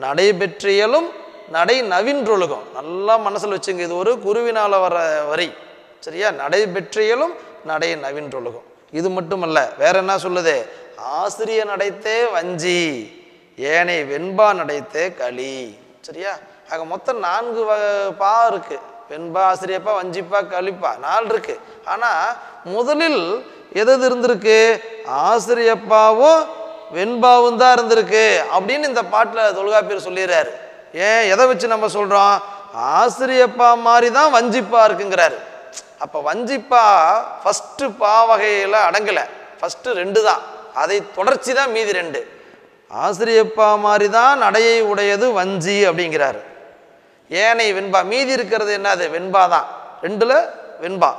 நடைபெற்றியலும் நடை நவின்றொழுகும். நல்லா மனசில் வச்சுங்க இது ஒரு குருவினால் வர வரி. சரியா? நடைபெற்றியலும் நடை நவின்றொழுகும். இது மட்டுமல்ல வேற என்ன சொல்லுது? ஆசிரிய நடைத்தே வஞ்சி ஏனை வெண்பா நடைத்தே களி. சரியா? ஆக மொத்தம் நான்கு வ- பா இருக்கு. வெண்பா ஆசிரியப்பா வஞ்சிப்பா களிப்பா நாலு இருக்கு. ஆனா முதலில் எது எது இருந்திருக்கு? ஆசிரியப்பாவும் வெண்பாவும் தான் இருந்திருக்கு. அப்படின்னு இந்த பாட்டில் தொல்காப்பியர் சொல்லிடுறாரு ஏன்? எதை வச்சு நம்ம சொல்றோம்? ஆசிரியப்பா மாதிரி தான் வஞ்சிப்பா இருக்குங்கிறாரு. அப்போ வஞ்சிப்பா ஃபஸ்ட்டு பா வகையில் அடங்கலை. ஃபஸ்ட்டு ரெண்டு தான். அதை தொடர்ச்சி தான் மீதி ரெண்டு. ஆசிரியப்பா மாதிரி தான் நடையை உடையது வஞ்சி அப்படிங்கிறாரு. ஏனை வெண்பா மீதி இருக்கிறது என்னது? வெண்பா தான். ரெண்டில் வெண்பா.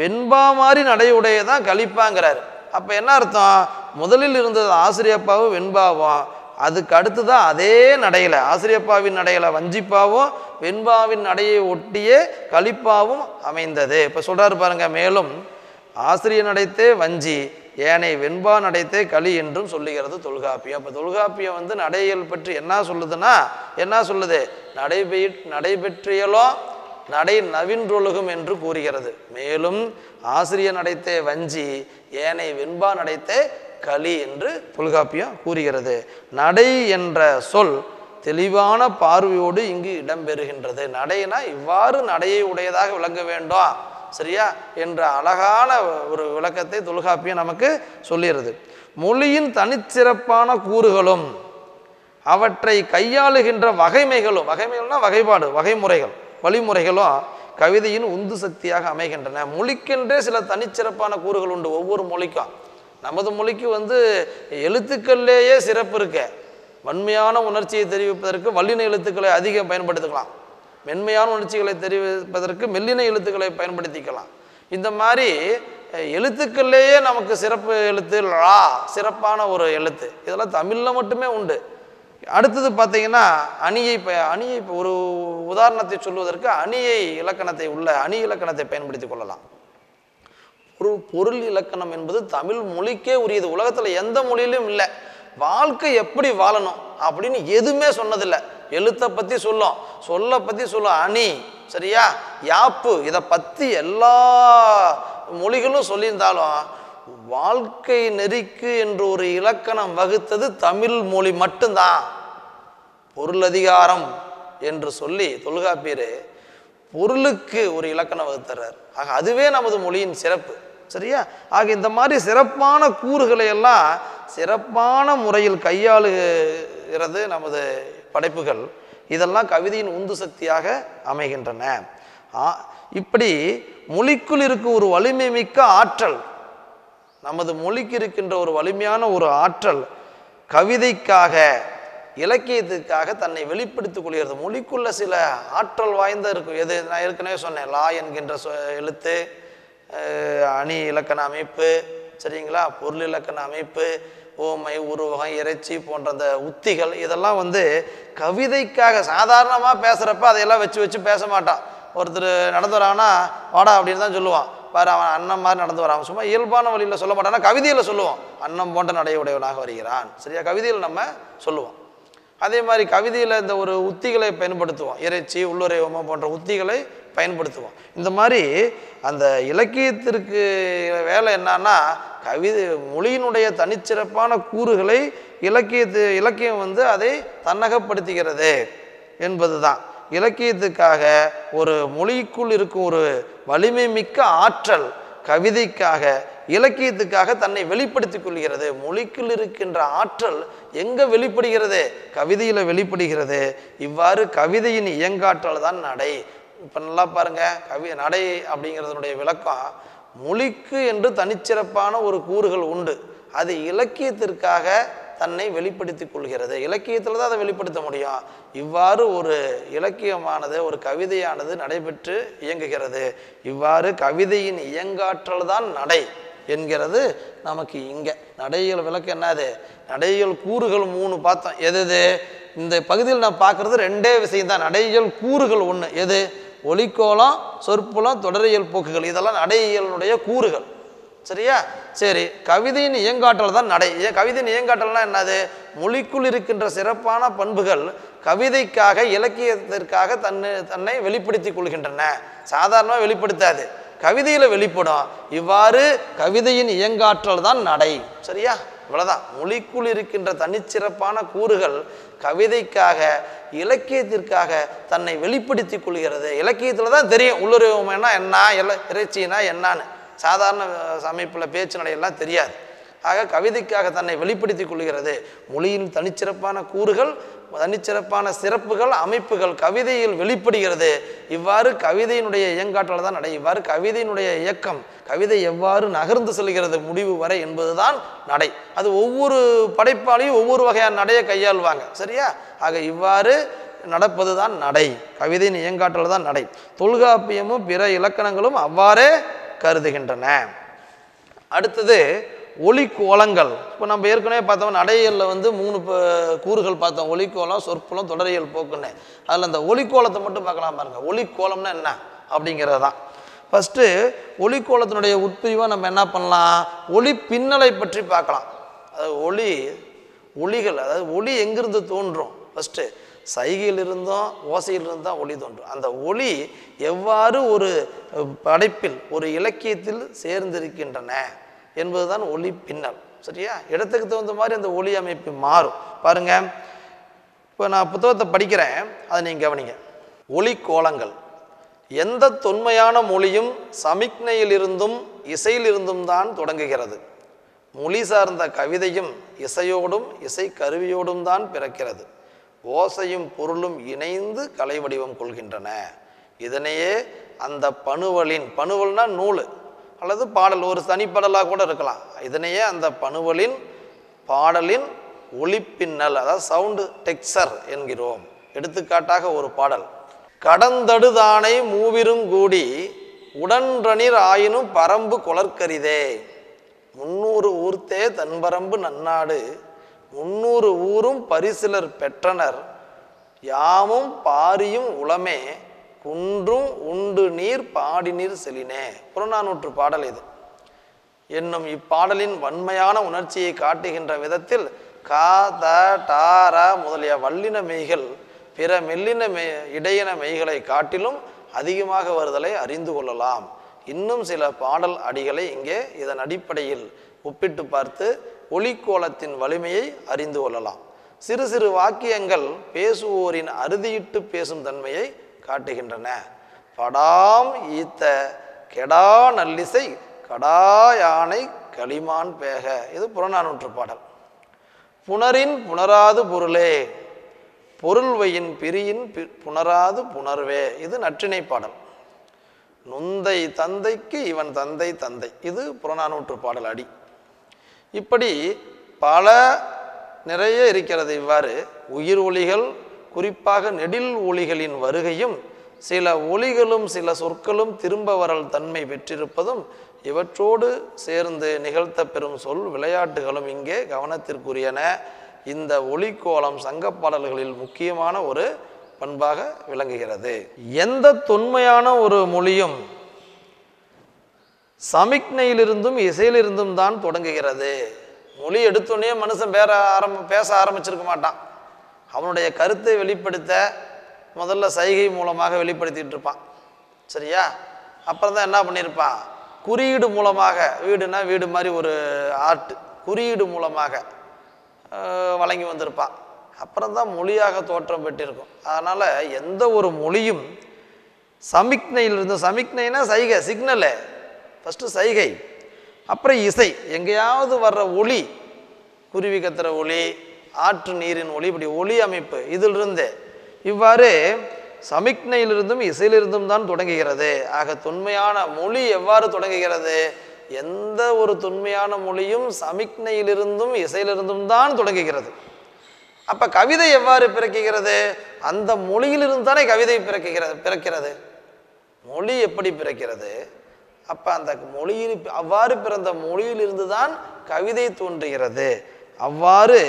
வெண்பா மாதிரி நடையுடையதான் கழிப்பாங்கிறாரு. அப்போ என்ன அர்த்தம்? முதலில் இருந்தது ஆசிரியப்பாவும் வெண்பாவும். அதுக்கு அடுத்து தான் அதே நடையில் ஆசிரியப்பாவின் நடையில வஞ்சிப்பாவும் வெண்பாவின் நடையை ஒட்டியே கலிப்பாவும் அமைந்தது. இப்போ சொல்கிறார் பாருங்க மேலும் ஆசிரியர் நடைத்தே வஞ்சி ஏனை வெண்பா நடைத்தே களி என்றும் சொல்லுகிறது தொல்காப்பியம். அப்போ தொல்காப்பியம் வந்து நடையல் பற்றி என்ன சொல்லுதுன்னா என்ன சொல்லுது? நடைபெ நடைபெற்றியலோ நடை நவின்றொழுகும் என்று கூறுகிறது. மேலும் ஆசிரியர் நடைத்தே வஞ்சி ஏனை வெண்பா நடைத்தே களி என்று தொல்காப்பியம் கூறுகிறது. நடை என்ற சொல் தெளிவான பார்வையோடு இங்கு இடம்பெறுகின்றது. நடைனா இவ்வாறு நடையை உடையதாக விளங்க வேண்டும்? சரியா? என்ற அழகான ஒரு விளக்கத்தை தொல்காப்பியம் நமக்கு சொல்லிடுது மொழியின் தனிச்சிறப்பான கூறுகளும் அவற்றை கையாளுகின்ற வகைமைகளும் வகைமைகள்னா வகைப்பாடு வகைமுறைகள் வழிமுறைகளும் கவிதையின் உந்து சக்தியாக அமைகின்றன. மொழிக்கென்றே சில தனிச்சிறப்பான கூறுகள் உண்டு. ஒவ்வொரு மொழிக்கும். நமது மொழிக்கு வந்து எழுத்துக்கள்லேயே சிறப்பு இருக்கு. வன்மையான உணர்ச்சியை தெரிவிப்பதற்கு வல்லின எழுத்துக்களை அதிகம் பயன்படுத்திக்கலாம். மென்மையான உணர்ச்சிகளை தெரிவிப்பதற்கு மெல்லின எழுத்துக்களை பயன்படுத்திக்கலாம். இந்த மாதிரி எழுத்துக்கள்லேயே நமக்கு சிறப்பு எழுத்து லா சிறப்பான ஒரு எழுத்து. இதெல்லாம் தமிழில் மட்டுமே உண்டு. அடுத்தது பார்த்தீங்கன்னா அணியை இப்போ அணியை இப்போ ஒரு உதாரணத்தை சொல்வதற்கு அணியை இலக்கணத்தை உள்ள அணி இலக்கணத்தை பயன்படுத்தி கொள்ளலாம். ஒரு பொருள் இலக்கணம் என்பது தமிழ் மொழிக்கே உரியது. உலகத்தில் எந்த மொழியிலும் இல்லை. வாழ்க்கை எப்படி வாழணும் அப்படின்னு எதுவுமே சொன்னதில்லை. எழுத்தை பற்றி சொல்லும். சொல்ல பற்றி சொல்லும். அணி சரியா? யாப்பு இதை பற்றி எல்லா மொழிகளும் சொல்லியிருந்தாலும் வாழ்க்கை நெறிக்கு என்று ஒரு இலக்கணம் வகுத்தது தமிழ் மொழி மட்டும்தான். பொருளதிகாரம் என்று சொல்லி தொல்காப்பியர் பொருளுக்கு ஒரு இலக்கணம் வகுத்துறார். ஆக அதுவே நமது மொழியின் சிறப்பு. சரியா? ஆக இந்த மாதிரி சிறப்பான கூறுகளை எல்லாம் சிறப்பான முறையில் கையாளுகிறது நமது படைப்புகள் இதெல்லாம் கவிதையின் உந்து சக்தியாக அமைகின்றன. இப்படி மொழிக்குள் இருக்கும் ஒரு வலிமை மிக்க ஆற்றல் நமது மொழிக்கு இருக்கின்ற ஒரு வலிமையான ஒரு ஆற்றல் கவிதைக்காக இலக்கியத்துக்காக தன்னை வெளிப்படுத்திக் கொள்கிறது. மொழிக்குள்ள சில ஆற்றல் வாய்ந்த இருக்கும் எது நான் ஏற்கனவே சொன்னேன் லா என்கின்ற சொ- எழுத்து அணி இலக்கண அமைப்பு சரிங்களா? பொருள் இலக்கண அமைப்பு ஓமை உருவகம் இறைச்சி போன்ற அந்த உத்திகள் இதெல்லாம் வந்து கவிதைக்காக சாதாரணமாக பேசுகிறப்ப அதையெல்லாம் வச்சு வச்சு பேச மாட்டான். ஒருத்தர் நடந்து வரான்னா வாடா அப்படின்னு தான் சொல்லுவான். பாரு அவன் அண்ணன் மாதிரி நடந்து வரான். சும்மா இயல்பான வழியில் சொல்ல மாட்டான். கவிதையில் சொல்லுவோம் அன்னம் போன்ற நடையுடையவனாக வருகிறான். சரியா? கவிதையில் நம்ம சொல்லுவோம். அதே மாதிரி கவிதையில் இந்த ஒரு உத்திகளை பயன்படுத்துவோம். இறைச்சி உள்ளுரைவமோ போன்ற உத்திகளை பயன்படுத்துவோம். இந்த மாதிரி அந்த இலக்கியத்திற்கு வேலை என்னன்னா கவிதை மொழியினுடைய தனிச்சிறப்பான கூறுகளை இலக்கியத்து இலக்கியம் வந்து அதை தன்னகப்படுத்துகிறது என்பது தான் இலக்கியத்துக்காக ஒரு மொழிக்குள் இருக்கும் ஒரு வலிமை மிக்க ஆற்றல் கவிதைக்காக இலக்கியத்துக்காக தன்னை வெளிப்படுத்திக் கொள்கிறது. மொழிக்குள் இருக்கின்ற ஆற்றல் எங்கே வெளிப்படுகிறது? கவிதையில் வெளிப்படுகிறது. இவ்வாறு கவிதையின் இயங்காற்றல் தான் நடை. இப்போ நல்லா பாருங்க கவி நடை அப்படிங்கிறதுனுடைய விளக்கம் மொழிக்கு என்று தனிச்சிறப்பான ஒரு கூறுகள் உண்டு. அது இலக்கியத்திற்காக தன்னை வெளிப்படுத்திக் கொள்கிறது. இலக்கியத்தில் தான் அதை வெளிப்படுத்த முடியும். இவ்வாறு ஒரு இலக்கியமானது ஒரு கவிதையானது நடைபெற்று இயங்குகிறது. இவ்வாறு கவிதையின் இயங்காற்றல் தான் நடை என்கிறது நமக்கு இங்கே. நடையியல் விளக்கு என்னது நடையியல் கூறுகள் மூணு பார்த்தோம். எது எது இந்த பகுதியில் நான் பார்க்குறது ரெண்டே விஷயம் தான் நடையியல் கூறுகள் ஒன்று எது? ஒலிக்கோலம் சொற்புலம் தொடரியல் போக்குகள் இதெல்லாம் நடையியலுடைய கூறுகள். சரியா? சரி கவிதையின் இயங்காற்றல் தான் நடை. ஏன் கவிதையின் இயங்காற்றல்னா என்னது? மொழிக்குள் இருக்கின்ற சிறப்பான பண்புகள் கவிதைக்காக இலக்கியத்திற்காக தன்னை தன்னை வெளிப்படுத்திக் கொள்கின்றன. சாதாரணமாக வெளிப்படுத்தாது. கவிதையில் வெளிப்படும். இவ்வாறு கவிதையின் இயங்காற்றல் தான் நடை. சரியா? இவ்வளோதான் மொழிக்குள் இருக்கின்ற தனிச்சிறப்பான கூறுகள் கவிதைக்காக இலக்கியத்திற்காக தன்னை வெளிப்படுத்திக் கொள்கிறது. இலக்கியத்தில் தான் தெரியும் உள்ளுரிவம்னா என்ன இல இறைச்சினா என்னான்னு. சாதாரண அமைப்பில் பேச்சு நடையெல்லாம் தெரியாது. ஆக கவிதைக்காக தன்னை வெளிப்படுத்தி கொள்கிறது. மொழியின் தனிச்சிறப்பான கூறுகள் தனிச்சிறப்பான சிறப்புகள் அமைப்புகள் கவிதையில் வெளிப்படுகிறது. இவ்வாறு கவிதையினுடைய இயங்காற்றல் தான் நடை இவ்வாறு கவிதையினுடைய இயக்கம் கவிதை எவ்வாறு நகர்ந்து செல்கிறது முடிவு வரை என்பதுதான் நடை. அது ஒவ்வொரு படைப்பாளையும் ஒவ்வொரு வகையான நடையை கையாளுவாங்க. சரியா? ஆக இவ்வாறு நடப்பது தான் நடை. கவிதையின் இயங்காற்றல் தான் நடை. தொல்காப்பியமும் பிற இலக்கணங்களும் அவ்வாறே கருதுகின்றன. அடுத்தது ஒளி கோலங்கள் இப்போ நம்ம ஏற்கனவே பார்த்தோம் நடையலில் வந்து மூணு ப- கூறுகள் பார்த்தோம். ஒலிக்கோலம் சொற்புலம் தொடரியல் போக்குன்னு. அதில் அந்த ஒலிக்கோலத்தை மட்டும் பார்க்கலாம் பாருங்க. ஒலிக்கோலம்னா என்ன? அப்படிங்கிறது தான். ஃபஸ்ட்டு ஒலிக்கோலத்தினுடைய உட்பிரிவாக நம்ம என்ன பண்ணலாம்? ஒளி பின்னலை பற்றி பார்க்கலாம். அதாவது ஒளி ஒளிகள் அதாவது ஒளி எங்கிருந்து தோன்றும்? ஃபஸ்ட்டு சைகையில் இருந்தோம் ஓசையில் இருந்தால் ஒளி தோன்றும். அந்த ஒளி எவ்வாறு ஒரு படைப்பில் ஒரு இலக்கியத்தில் சேர்ந்திருக்கின்றன? என்பதுதான் ஒளி பின்னல். சரியா? இடத்துக்கு தகுந்த மாதிரி அந்த ஒளி அமைப்பு மாறும். பாருங்க. இப்போ நான் புத்தகத்தை படிக்கிறேன். அதை நீங்கள் கவனிங்க. ஒளி கோலங்கள். எந்த தொன்மையான மொழியும் சமிக்ஞையிலிருந்தும் இசையிலிருந்தும் தான் தொடங்குகிறது. மொழி சார்ந்த கவிதையும் இசையோடும் இசை கருவியோடும் தான் பிறக்கிறது. ஓசையும் பொருளும் இணைந்து கலை வடிவம் கொள்கின்றன. இதனையே அந்த பணுவலின் பணுவல்னா நூல். அல்லது பாடல் ஒரு தனிப்பாடலாக கூட இருக்கலாம். இதனையே அந்த பணுவலின் பாடலின் ஒளிப்பின்னல் அதாவது சவுண்டு டெக்ஸர் என்கிறோம். எடுத்துக்காட்டாக ஒரு பாடல். கடந்தடுதானை மூவிருங்கூடி உடன்றனிர் ஆயினும் பரம்பு கொளற்கரிதே முன்னூறு ஊர்த்தே தன்பரம்பு நன்னாடு. முன்னூறு ஊரும் பரிசிலர் பெற்றனர். யாமும் பாரியும் உளமே. குன்றும் உண்டு நீர் பாடி நீர் செலினே. புறநானூற்று பாடல் இது. என்னும் இப்பாடலின் வன்மையான உணர்ச்சியை காட்டுகின்ற விதத்தில் கா த முதலிய வல்லின மெய்கள் பிற மெல்லின மெய் இடையின மெய்களை காட்டிலும் அதிகமாக வருதலை அறிந்து கொள்ளலாம். இன்னும் சில பாடல் அடிகளை இங்கே இதன் அடிப்படையில் ஒப்பிட்டு பார்த்து ஒளிக்கோலத்தின் வலிமையை அறிந்து கொள்ளலாம். சிறு சிறு வாக்கியங்கள் பேசுவோரின் அறுதியிட்டு பேசும் தன்மையை காட்டுகின்றன. படாம் ஈத்த கெடா நல்லிசை கடா யானை களிமான் பேக. இது புறநானூற்று பாடல். புணரின் புணராது பொருளே பொருள்வையின் பிரியின் பி- புணராது புணர்வே. இது நற்றினை பாடல். நுந்தை தந்தைக்கு இவன் தந்தை தந்தை. இது புறநானூற்று பாடல் அடி. இப்படி பல நிறைய இருக்கிறது இவ்வாறு. உயிர் ஒளிகள் குறிப்பாக நெடில் ஒளிகளின் வருகையும் சில ஒளிகளும் சில சொற்களும் திரும்ப வரல் தன்மை பெற்றிருப்பதும் இவற்றோடு சேர்ந்து நிகழ்த்த பெறும் சொல் விளையாட்டுகளும் இங்கே கவனத்திற்குரியன. இந்த ஒளிக்கோலம் சங்க பாடல்களில் முக்கியமான ஒரு பண்பாக விளங்குகிறது. எந்த தொன்மையான ஒரு மொழியும் சமிக்ஞையிலிருந்தும் இசையிலிருந்தும் தான் தொடங்குகிறது. மொழி எடுத்தோடனே மனுஷன் பேர ஆரம்ப பேச ஆரம்பிச்சிருக்க மாட்டான். அவனுடைய கருத்தை வெளிப்படுத்த முதல்ல சைகை மூலமாக வெளிப்படுத்திகிட்டு இருப்பான். சரியா? அப்புறம் தான் என்ன பண்ணியிருப்பான் குறியீடு மூலமாக வீடுனா வீடு மாதிரி ஒரு ஆர்ட் குறியீடு மூலமாக வழங்கி வந்திருப்பான். அப்புறம் தான் மொழியாக தோற்றம் பெற்றிருக்கும். அதனால் எந்த ஒரு மொழியும் சமிக்ஞையிலிருந்து சமிக்னைனா சைகை சிக்னலு ஃபஸ்ட்டு சைகை. அப்புறம் இசை. எங்கேயாவது வர்ற ஒளி குருவி கத்துற ஒளி ஆற்று நீரின் ஒளி இப்படி ஒளி அமைப்பு இதிலிருந்து. இவ்வாறு சமிக்ஞையிலிருந்தும் இசையிலிருந்தும் தான் தொடங்குகிறது. ஆக தொன்மையான மொழி எவ்வாறு தொடங்குகிறது? எந்த ஒரு தொன்மையான மொழியும் சமிக்ஞையிலிருந்தும் இசையிலிருந்தும் தான் தொடங்குகிறது. அப்ப கவிதை எவ்வாறு பிறக்குகிறது? அந்த மொழியிலிருந்து தானே கவிதை பிறக்குகிறது பிறக்கிறது. மொழி எப்படி பிறக்கிறது? அப்ப அந்த மொழியில் அவ்வாறு பிறந்த மொழியிலிருந்து தான் கவிதை தோன்றுகிறது. அவ்வாறு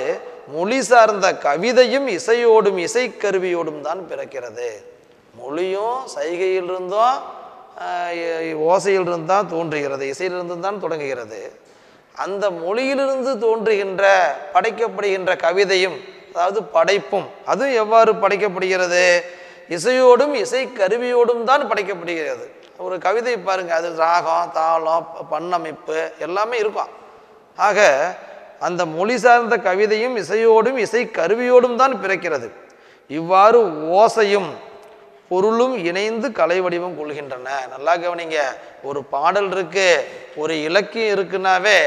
மொழி சார்ந்த கவிதையும் இசையோடும் இசைக்கருவியோடும் தான் பிறக்கிறது. மொழியும் சைகையிலிருந்தும் ஆஹ், ஓசையிலிருந்து தான் தோன்றுகிறது இசையிலிருந்து தான் தொடங்குகிறது. அந்த மொழியிலிருந்து தோன்றுகின்ற படைக்கப்படுகின்ற கவிதையும் அதாவது படைப்பும் அதுவும் எவ்வாறு படைக்கப்படுகிறது? இசையோடும் இசை கருவியோடும் தான் படைக்கப்படுகிறது. ஒரு கவிதை பாருங்கள் அது ராகம் தாளம் பண்ணமைப்பு எல்லாமே இருக்கும். ஆக அந்த மொழி சார்ந்த கவிதையும் இசையோடும் இசை கருவியோடும் தான் பிறக்கிறது. இவ்வாறு ஓசையும் பொருளும் இணைந்து கலை வடிவம் கொள்கின்றன. நல்லா கவனிங்க. ஒரு பாடல் இருக்கு ஒரு இலக்கியம் இருக்குனாவே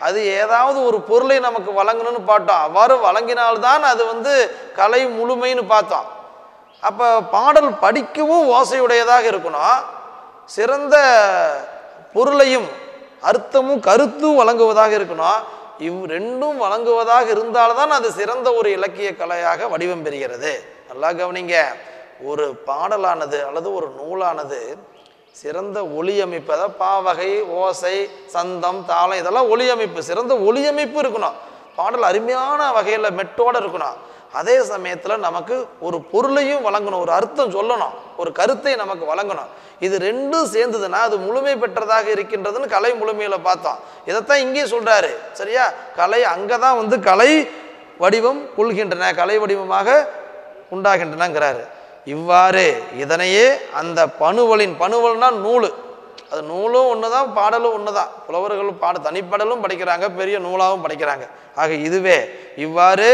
அது ஏதாவது ஒரு பொருளை நமக்கு வழங்கணும்னு பார்த்தோம். அவ்வாறு வழங்கினால்தான் அது வந்து கலை முழுமைன்னு பார்த்தோம். அப்போ பாடல் படிக்கவும் ஓசையுடையதாக இருக்கணும். சிறந்த பொருளையும் அர்த்தமும் கருத்தும் வழங்குவதாக இருக்கணும். இவ் ரெண்டும் வழங்குவதாக இருந்தால்தான் அது சிறந்த ஒரு இலக்கிய கலையாக வடிவம் பெறுகிறது. நல்லா கவனிங்க. ஒரு பாடலானது அல்லது ஒரு நூலானது சிறந்த ஒளி அமைப்பு அதாவது பாவகை ஓசை சந்தம் தாளம் இதெல்லாம் ஒளி அமைப்பு. சிறந்த ஒளி அமைப்பு இருக்கணும். பாடல் அருமையான வகையில் மெட்டோட இருக்கணும். அதே சமயத்தில் நமக்கு ஒரு பொருளையும் வழங்கணும் ஒரு அர்த்தம் சொல்லணும் ஒரு கருத்தை நமக்கு வழங்கணும். இது ரெண்டும் சேர்ந்ததுன்னா அது முழுமை பெற்றதாக இருக்கின்றதுன்னு கலை முழுமையில் பார்த்தோம். இதைத்தான் இங்கேயே சொல்கிறாரு சரியா? கலை அங்கே தான் வந்து கலை வடிவம் கொள்கின்றன கலை வடிவமாக உண்டாகின்றனங்கிறாரு. இவ்வாறு இதனையே அந்த பணுவலின் பணுவல்னா நூல். அது நூலும் ஒன்று தான் பாடலும் ஒன்று தான் புலவர்கள் பாட தனிப்பாடலும் படிக்கிறாங்க பெரிய நூலாகவும் படிக்கிறாங்க. ஆக இதுவே இவ்வாறு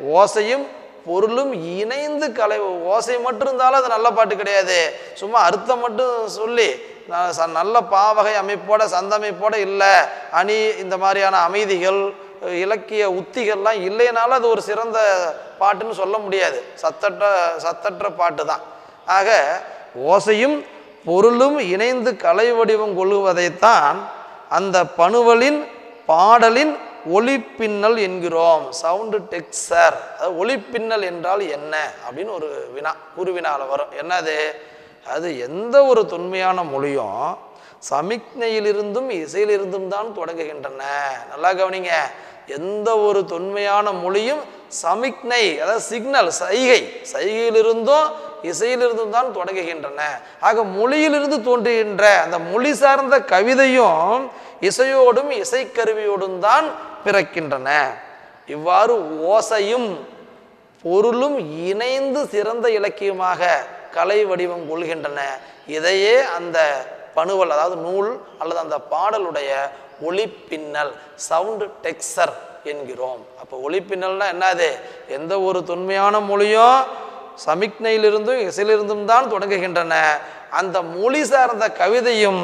ஓசையும் பொருளும் இணைந்து கலை ஓசை மட்டும் இருந்தாலும் அது நல்ல பாட்டு கிடையாது. சும்மா அர்த்தம் மட்டும் சொல்லி ச- நல்ல பாவகை அமைப்போட சந்தமைப்போட இல்லை. அணி இந்த மாதிரியான அமைதிகள் இலக்கிய உத்திகள்லாம் இல்லைனாலும் அது ஒரு சிறந்த பாட்டுன்னு சொல்ல முடியாது. சத்தற்ற சத்தற்ற பாட்டு தான். ஆக ஓசையும் பொருளும் இணைந்து கலை வடிவம் கொள்ளுவதைத்தான் அந்த பணுவலின் பாடலின் ஒளிப்பின்னல் என்கிறோம். சவுண்டு டெக்ஸர் அதாவது ஒளிப்பின்னல் என்றால் என்ன? அப்படின்னு ஒரு வினா குருவினால் வரும். என்னது? அது எந்த ஒரு தொன்மையான மொழியும் சமிக்ஞையிலிருந்தும் இசையிலிருந்தும் தான் தொடங்குகின்றன. நல்லா கவனிங்க. எந்த ஒரு தொன்மையான மொழியும் சமிக்ஞை அதாவது சிக்னல் சைகை சைகையிலிருந்தும் இசையிலிருந்தும் தான் தொடங்குகின்றன. ஆக மொழியிலிருந்து தோன்றுகின்ற அந்த மொழி சார்ந்த கவிதையும் இசையோடும் இசைக்கருவியோடும் தான் பிறக்கின்றன. இவ்வாறு ஓசையும் பொருளும் இணைந்து சிறந்த இலக்கியமாக கலை வடிவம் கொள்கின்றன. இதையே அந்த பணுவல் அதாவது நூல் அல்லது அந்த பாடலுடைய ஒளிப்பின்னல் சவுண்டு டெக்ஸ்சர் என்கிறோம். அப்போ ஒளிப்பின்னல்னா என்னது எந்த ஒரு தொன்மையான மொழியும் சமிக்ஞையிலிருந்தும் இசையிலிருந்தும் தான் தொடங்குகின்றன. அந்த மொழி சார்ந்த கவிதையும்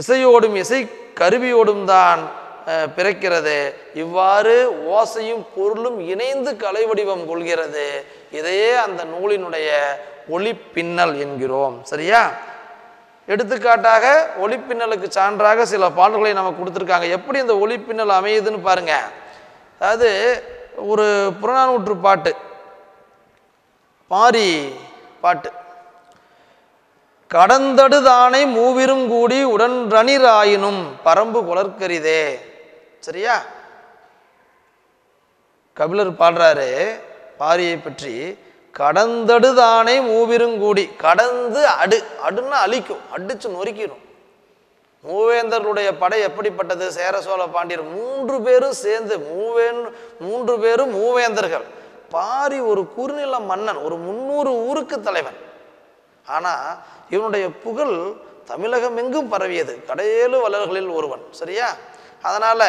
இசையோடும் இசை கருவியோடும் தான் பிறக்கிறது. இவ்வாறு ஓசையும் பொருளும் இணைந்து கலை வடிவம் கொள்கிறது. இதையே அந்த நூலினுடைய ஒளிப்பின்னல் என்கிறோம். சரியா? எடுத்துக்காட்டாக ஒளிப்பின்னலுக்கு சான்றாக சில பாடல்களை நமக்கு கொடுத்துருக்காங்க. எப்படி இந்த ஒளிப்பின்னல் அமையுதுன்னு பாருங்க. அதாவது ஒரு புறநானூற்று பாட்டு. பாரி பாட்டு. கடந்தடுதானை மூவிரும் கூடி உடன் ரணிராயினும் பரம்பு குளர்கரிதே சரியா? கபிலர் பாடுறாரு பாரியை பற்றி கடந்தடுதானே மூவிருங்கூடி கடந்து அடு அடுன்னா அழிக்கும் அடிச்சு நொறுக்கிடும் மூவேந்தர்களுடைய படை எப்படிப்பட்டது? சேர சோழ பாண்டியர் மூன்று பேரும் சேர்ந்து மூவேன் மூன்று பேரும் மூவேந்தர்கள். பாரி ஒரு குறுநில மன்னன் ஒரு முந்நூறு ஊருக்கு தலைவன். ஆனால் இவனுடைய புகழ் தமிழகம் எங்கும் பரவியது கடையேழு வள்ளல்களில் ஒருவன் சரியா? அதனால்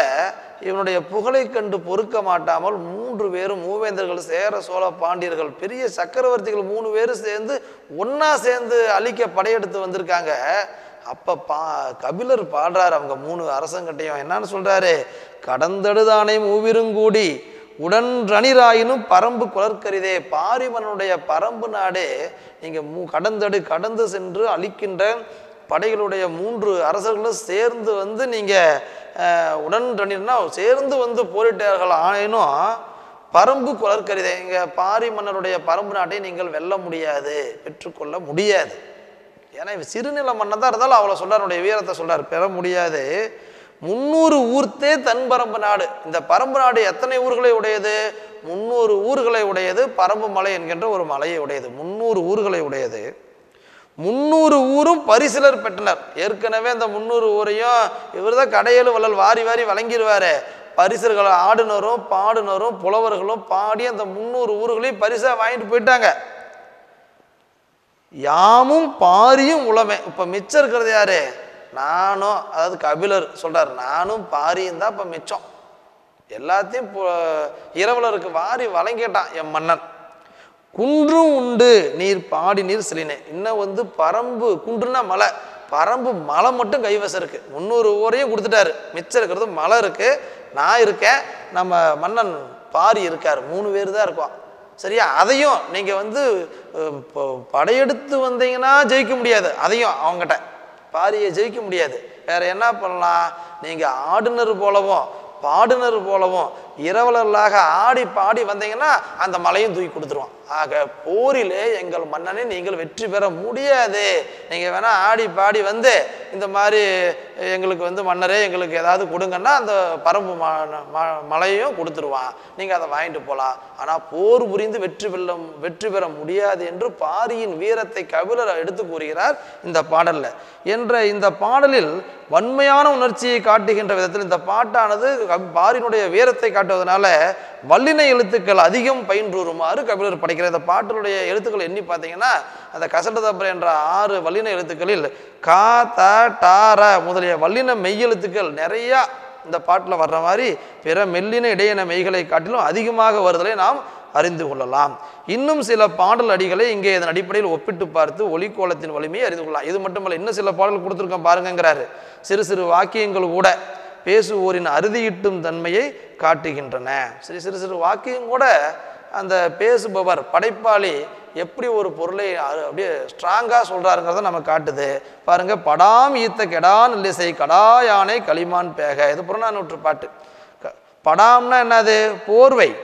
இவனுடைய புகழை கண்டு பொறுக்க மாட்டாமல் மூன்று பேரும் மூவேந்தர்கள் சேர சோழ பாண்டியர்கள் பெரிய சக்கரவர்த்திகள் மூணு பேரும் சேர்ந்து ஒன்றா சேர்ந்து அழிக்க படையெடுத்து வந்திருக்காங்க. அப்போ பா கபிலர் பாடுறார் அவங்க மூணு அரசங்கிட்டையும். என்னன்னு சொல்கிறாரு கடந்தடுதானை மூவிருங்கூடி உடன் ரணிராயினும் பரம்பு குளர்கரிதே பாரிமனுடைய பரம்பு நாடே நீங்கள் மூ கடந்தடு கடந்து சென்று அழிக்கின்ற படைகளுடைய மூன்று அரசர்களும் சேர்ந்து வந்து நீங்கள் உடன் தண்ணீர்னா சேர்ந்து வந்து போரிட்டார்கள். ஆயினும் பரம்பு குலர்கரிதே இங்கே பாரி மன்னருடைய பரம்பு நாட்டை நீங்கள் வெல்ல முடியாது பெற்றுக்கொள்ள முடியாது. ஏன்னா இவன் சிறுநில மன்னர் தான் இருந்தாலும் அவ்வளோ சொல்கிறார் அவனுடைய வீரத்தை சொல்கிறார் பெற முடியாது. முந்நூறு ஊர்த்தே தன் பரம்பு நாடு. இந்த பரம்பு நாடு எத்தனை ஊர்களை உடையது? முந்நூறு ஊர்களை உடையது பரம்பு மலை என்கின்ற ஒரு மலையை உடையது. முந்நூறு ஊர்களை உடையது. முந்நூறு ஊரும் பரிசிலர் பெற்றனர். ஏற்கனவே அந்த முந்நூறு ஊரையும் இவர் தான் கடையேழு வள்ளல் வாரி வாரி வழங்கிடுவார். பரிசர்கள் ஆடுனரும் பாடுனரும் புலவர்களும் பாடி அந்த முந்நூறு ஊர்களையும் பரிசாக வாங்கிட்டு போயிட்டாங்க. யாமும் பாரியும் உளமே இப்போ மிச்சம் இருக்கிறது யாரு? நானும் அதாவது கபிலர் சொல்கிறார் நானும் பாரியும் தான் இப்போ மிச்சம். எல்லாத்தையும் பு- இரவலருக்கு வாரி வழங்கிட்டான் என் மன்னன். குன்றும் உண்டு நீர் பாடி நீர் சிலினே இன்னும் வந்து பரம்பு குன்றுனா மலை. பரம்பு மலை மட்டும் கைவசம் இருக்கு. முந்நூறு ஓரையும் கொடுத்துட்டாரு. மிச்சம் இருக்கிறது மலை இருக்கு. நான் இருக்கேன். நம்ம மன்னன் பாரி இருக்கார். மூணு பேர் தான் இருக்கோம். சரியா? அதையும் நீங்க வந்து படையெடுத்து வந்தீங்கன்னா ஜெயிக்க முடியாது. அதையும் அவங்ககிட்ட பாரியை ஜெயிக்க முடியாது. வேற என்ன பண்ணலாம்? நீங்க ஆடுனர் போலவும் பாடுனர் போலவும் இரவலர்களாக ஆடி பாடி வந்தீங்கன்னா அந்த மலையும் தூக்கி கொடுத்துருவான். ஆக போரிலே எங்கள் மன்னனை நீங்கள் வெற்றி பெற முடியாது. நீங்கள் வேணால் ஆடி பாடி வந்து இந்த மாதிரி எங்களுக்கு வந்து மன்னரே எங்களுக்கு ஏதாவது கொடுங்கன்னா அந்த பரம்பு ம- ம- மலையும் கொடுத்துருவான். நீங்கள் அதை வாங்கிட்டு போகலாம் ஆனால் போர் புரிந்து வெற்றி பெற வெற்றி பெற முடியாது என்று பாரியின் வீரத்தை கபிலர் எடுத்து கூறுகிறார் இந்த பாடலில். என்ற இந்த பாடலில் வன்மையான உணர்ச்சியை காட்டுகின்ற விதத்தில் இந்த பாட்டானது பாரியினுடைய வீரத்தை காட்டுவதனால வல்லின எழுத்துக்கள் அதிகம் பயின்றுருமாறு கபிலர் படைக்கிற இந்த பாட்டினுடைய எழுத்துக்கள் எண்ணி பார்த்தீங்கன்னா அந்த கசட என்ற ஆறு வல்லின எழுத்துக்களில் கா த டார முதலிய வல்லின மெய்யெழுத்துக்கள் நிறையா இந்த பாட்டில் வர்ற மாதிரி பிற மெல்லின இடையின மெய்களை காட்டிலும் அதிகமாக வருதலை நாம் அறிந்து கொள்ளலாம். இன்னும் சில பாடல் அடிகளை இங்கே இதன் அடிப்படையில் ஒப்பிட்டு பார்த்து ஒலிக்கோலத்தின் வலிமையை அறிந்து கொள்ளலாம். இது மட்டுமல்ல இன்னும் சில பாடல் கொடுத்துருக்கோம் பாருங்கிறாரு சிறு சிறு வாக்கியங்கள் கூட பேசுவோரின் அறுதியிட்டும் தன்மையை காட்டுகின்றன. சிறு சிறு சிறு வாக்கியம் கூட அந்த பேசுபவர் படைப்பாளி எப்படி ஒரு பொருளை அப்படியே ஸ்ட்ராங்காக சொல்கிறாருங்கிறத நம்ம காட்டுது. பாருங்க படாம் ஈத்த கெடான் இல்லிசை கடா யானை களிமான் பேக. இது புறநானூற்று பாட்டு. க- படாம்னா என்னது? போர்வை.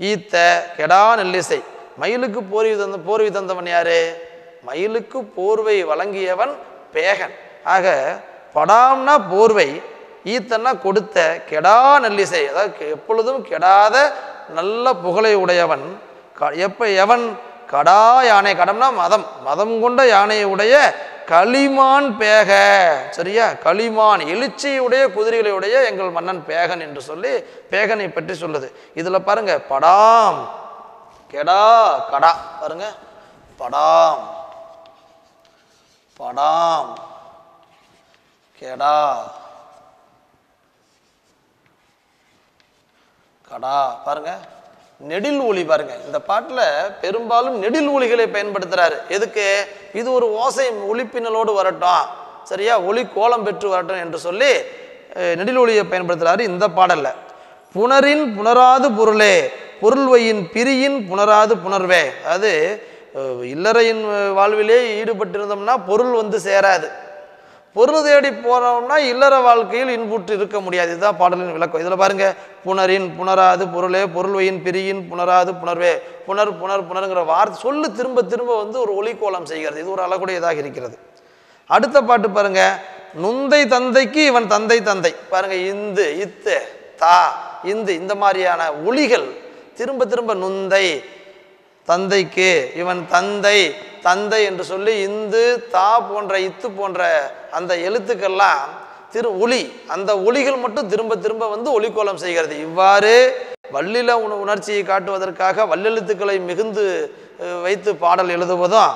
ஈத்த கெடா நெல்லிசை மயிலுக்கு போர்வை தந்த போர்வி தந்தவன் யாரு? மயிலுக்கு போர்வை வழங்கியவன் பேகன். ஆக படாம்னா போர்வை ஈத்தன்னா கொடுத்த கெடா நெல்லிசை அதாவது எப்பொழுதும் கெடாத நல்ல புகழை உடையவன். க- எப்போ எவன் கடா யானை கடம்னா மதம். மதம் கொண்ட யானையை உடைய களிமான் பேக சரியா? களிமான் எழுச்சியுடைய குதிரைகளையுடைய எங்கள் மன்னன் பேகன் என்று சொல்லி பேகனை பற்றி சொல்லுது. இதில் பாருங்க படாம். கெடா கடா. பாருங்க படாம். படாம். கெடா. அடா பாருங்க. நெடில் ஒளி பாருங்க. இந்த பாட்டில் பெரும்பாலும் நெடில் ஒளிகளை பயன்படுத்துகிறாரு எதுக்கு? இது ஒரு ஓசை ஒளிப்பின்னலோடு வரட்டும். சரியா? ஒளி கோலம் பெற்று வரட்டும் என்று சொல்லி நெடில் ஒளியை பயன்படுத்துகிறாரு இந்த பாடலில். புணரின் புணராது பொருளே பொருள்வையின் பிரியின் புணராது புணர்வே. அது இல்லறையின் வாழ்விலே ஈடுபட்டிருந்தோம்னா பொருள் வந்து சேராது. பொருள் தேடி போனோம்னா இல்லற வாழ்க்கையில் இன்புற்று இருக்க முடியாது. இதுதான் பாடலின் விளக்கம். இதில் பாருங்க புணரின் புணராது பொருளே பொருள்வையின் பிரியின் புணராது புணர்வே. புணர் புணர் புணருங்கிற வார்த்தை சொல்லு திரும்ப திரும்ப வந்து ஒரு ஒளிக்கோலம் செய்கிறது. இது ஒரு அழகுடையதாக இருக்கிறது. அடுத்த பாட்டு பாருங்க நுந்தை தந்தைக்கு இவன் தந்தை தந்தை. பாருங்க இந்து இத்து தா இந்து இந்த மாதிரியான ஒலிகள் திரும்ப திரும்ப நுந்தை தந்தைக்கு இவன் தந்தை தந்தை என்று சொல்லி இந்து தா போன்ற இத்து போன்ற அந்த எழுத்துக்கள்லாம் திரு ஒளி அந்த ஒளிகள் மட்டும் திரும்ப திரும்ப வந்து ஒளிக்கோலம் செய்கிறது. இவ்வாறு வள்ளில உண உணர்ச்சியை காட்டுவதற்காக வல்லெழுத்துக்களை மிகுந்து வைத்து பாடல் எழுதுவதும்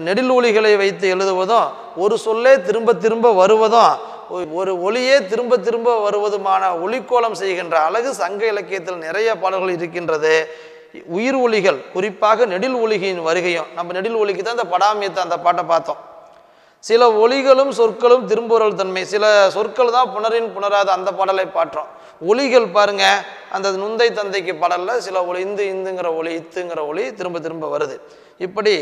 நெடில் ஒளிகளை வைத்து எழுதுவதும் ஒரு சொல்லே திரும்ப திரும்ப வருவதும் ஒ- ஒரு ஒளியே திரும்ப திரும்ப வருவதுமான ஒளிக்கோலம் செய்கின்ற அழகு சங்க இலக்கியத்தில் நிறைய பாடல்கள் இருக்கின்றது. உயிர் ஒலிகள் குறிப்பாக நெடில் ஒலிகையின் வருகையும் நம்ம நெடில் ஒலிக்கு தான் இந்த படாமியத்தை அந்த பாட்டை பார்த்தோம். சில ஒலிகளும் சொற்களும் திரும்புறல் தன்மை சில சொற்கள் தான் புனரின் புணராத அந்த பாடலை பாற்றோம் ஒலிகள் பாருங்க அந்த நுந்தை தந்தைக்கு பாடலில் சில ஒளி இந்து இந்துங்கிற ஒளி இத்துங்கிற ஒளி திரும்ப திரும்ப வருது. இப்படி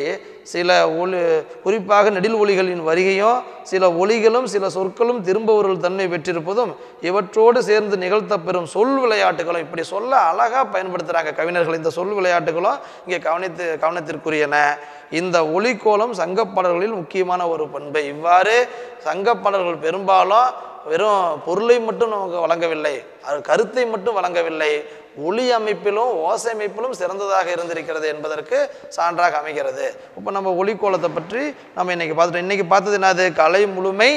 சில ஒளி குறிப்பாக நெடில் ஒளிகளின் வருகையும் சில ஒளிகளும் சில சொற்களும் திரும்பவர்கள் தன்மை பெற்றிருப்பதும் இவற்றோடு சேர்ந்து நிகழ்த்தப்பெறும் சொல் விளையாட்டுகளும் இப்படி சொல்ல அழகாக பயன்படுத்துகிறாங்க கவிஞர்கள். இந்த சொல் விளையாட்டுகளும் இங்கே கவனித்து கவனத்திற்குரியன. இந்த ஒளிக்கோலம் சங்கப்பாடல்களில் முக்கியமான ஒரு பண்பு. இவ்வாறு சங்கப்பாடல்கள் பெரும்பாலும் வெறும் பொருளை மட்டும் நமக்கு வழங்கவில்லை அது கருத்தை மட்டும் வழங்கவில்லை ஒளி அமைப்பிலும் ஓசை அமைப்பிலும் சிறந்ததாக இருந்திருக்கிறது என்பதற்கு சான்றாக அமைகிறது. இப்போ நம்ம ஒளிக்கோலத்தை பற்றி நம்ம இன்றைக்கி பார்த்துட்டோம் இன்றைக்கி பார்த்தது என்னது? கலை முழுமை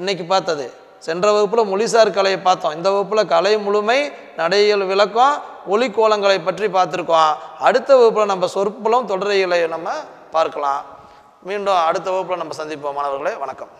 இன்னைக்கு பார்த்தது. சென்ற வகுப்பில் மொழிசார் கலையை பார்த்தோம். இந்த வகுப்பில் கலை முழுமை நடையியல் விளக்கம் ஒளிக்கோலங்களை பற்றி பார்த்துருக்கோம். அடுத்த வகுப்பில் நம்ம சொற்புலம் தொடரியலை நம்ம பார்க்கலாம். மீண்டும் அடுத்த வகுப்பில் நம்ம சந்திப்போம். மாணவர்களே வணக்கம்.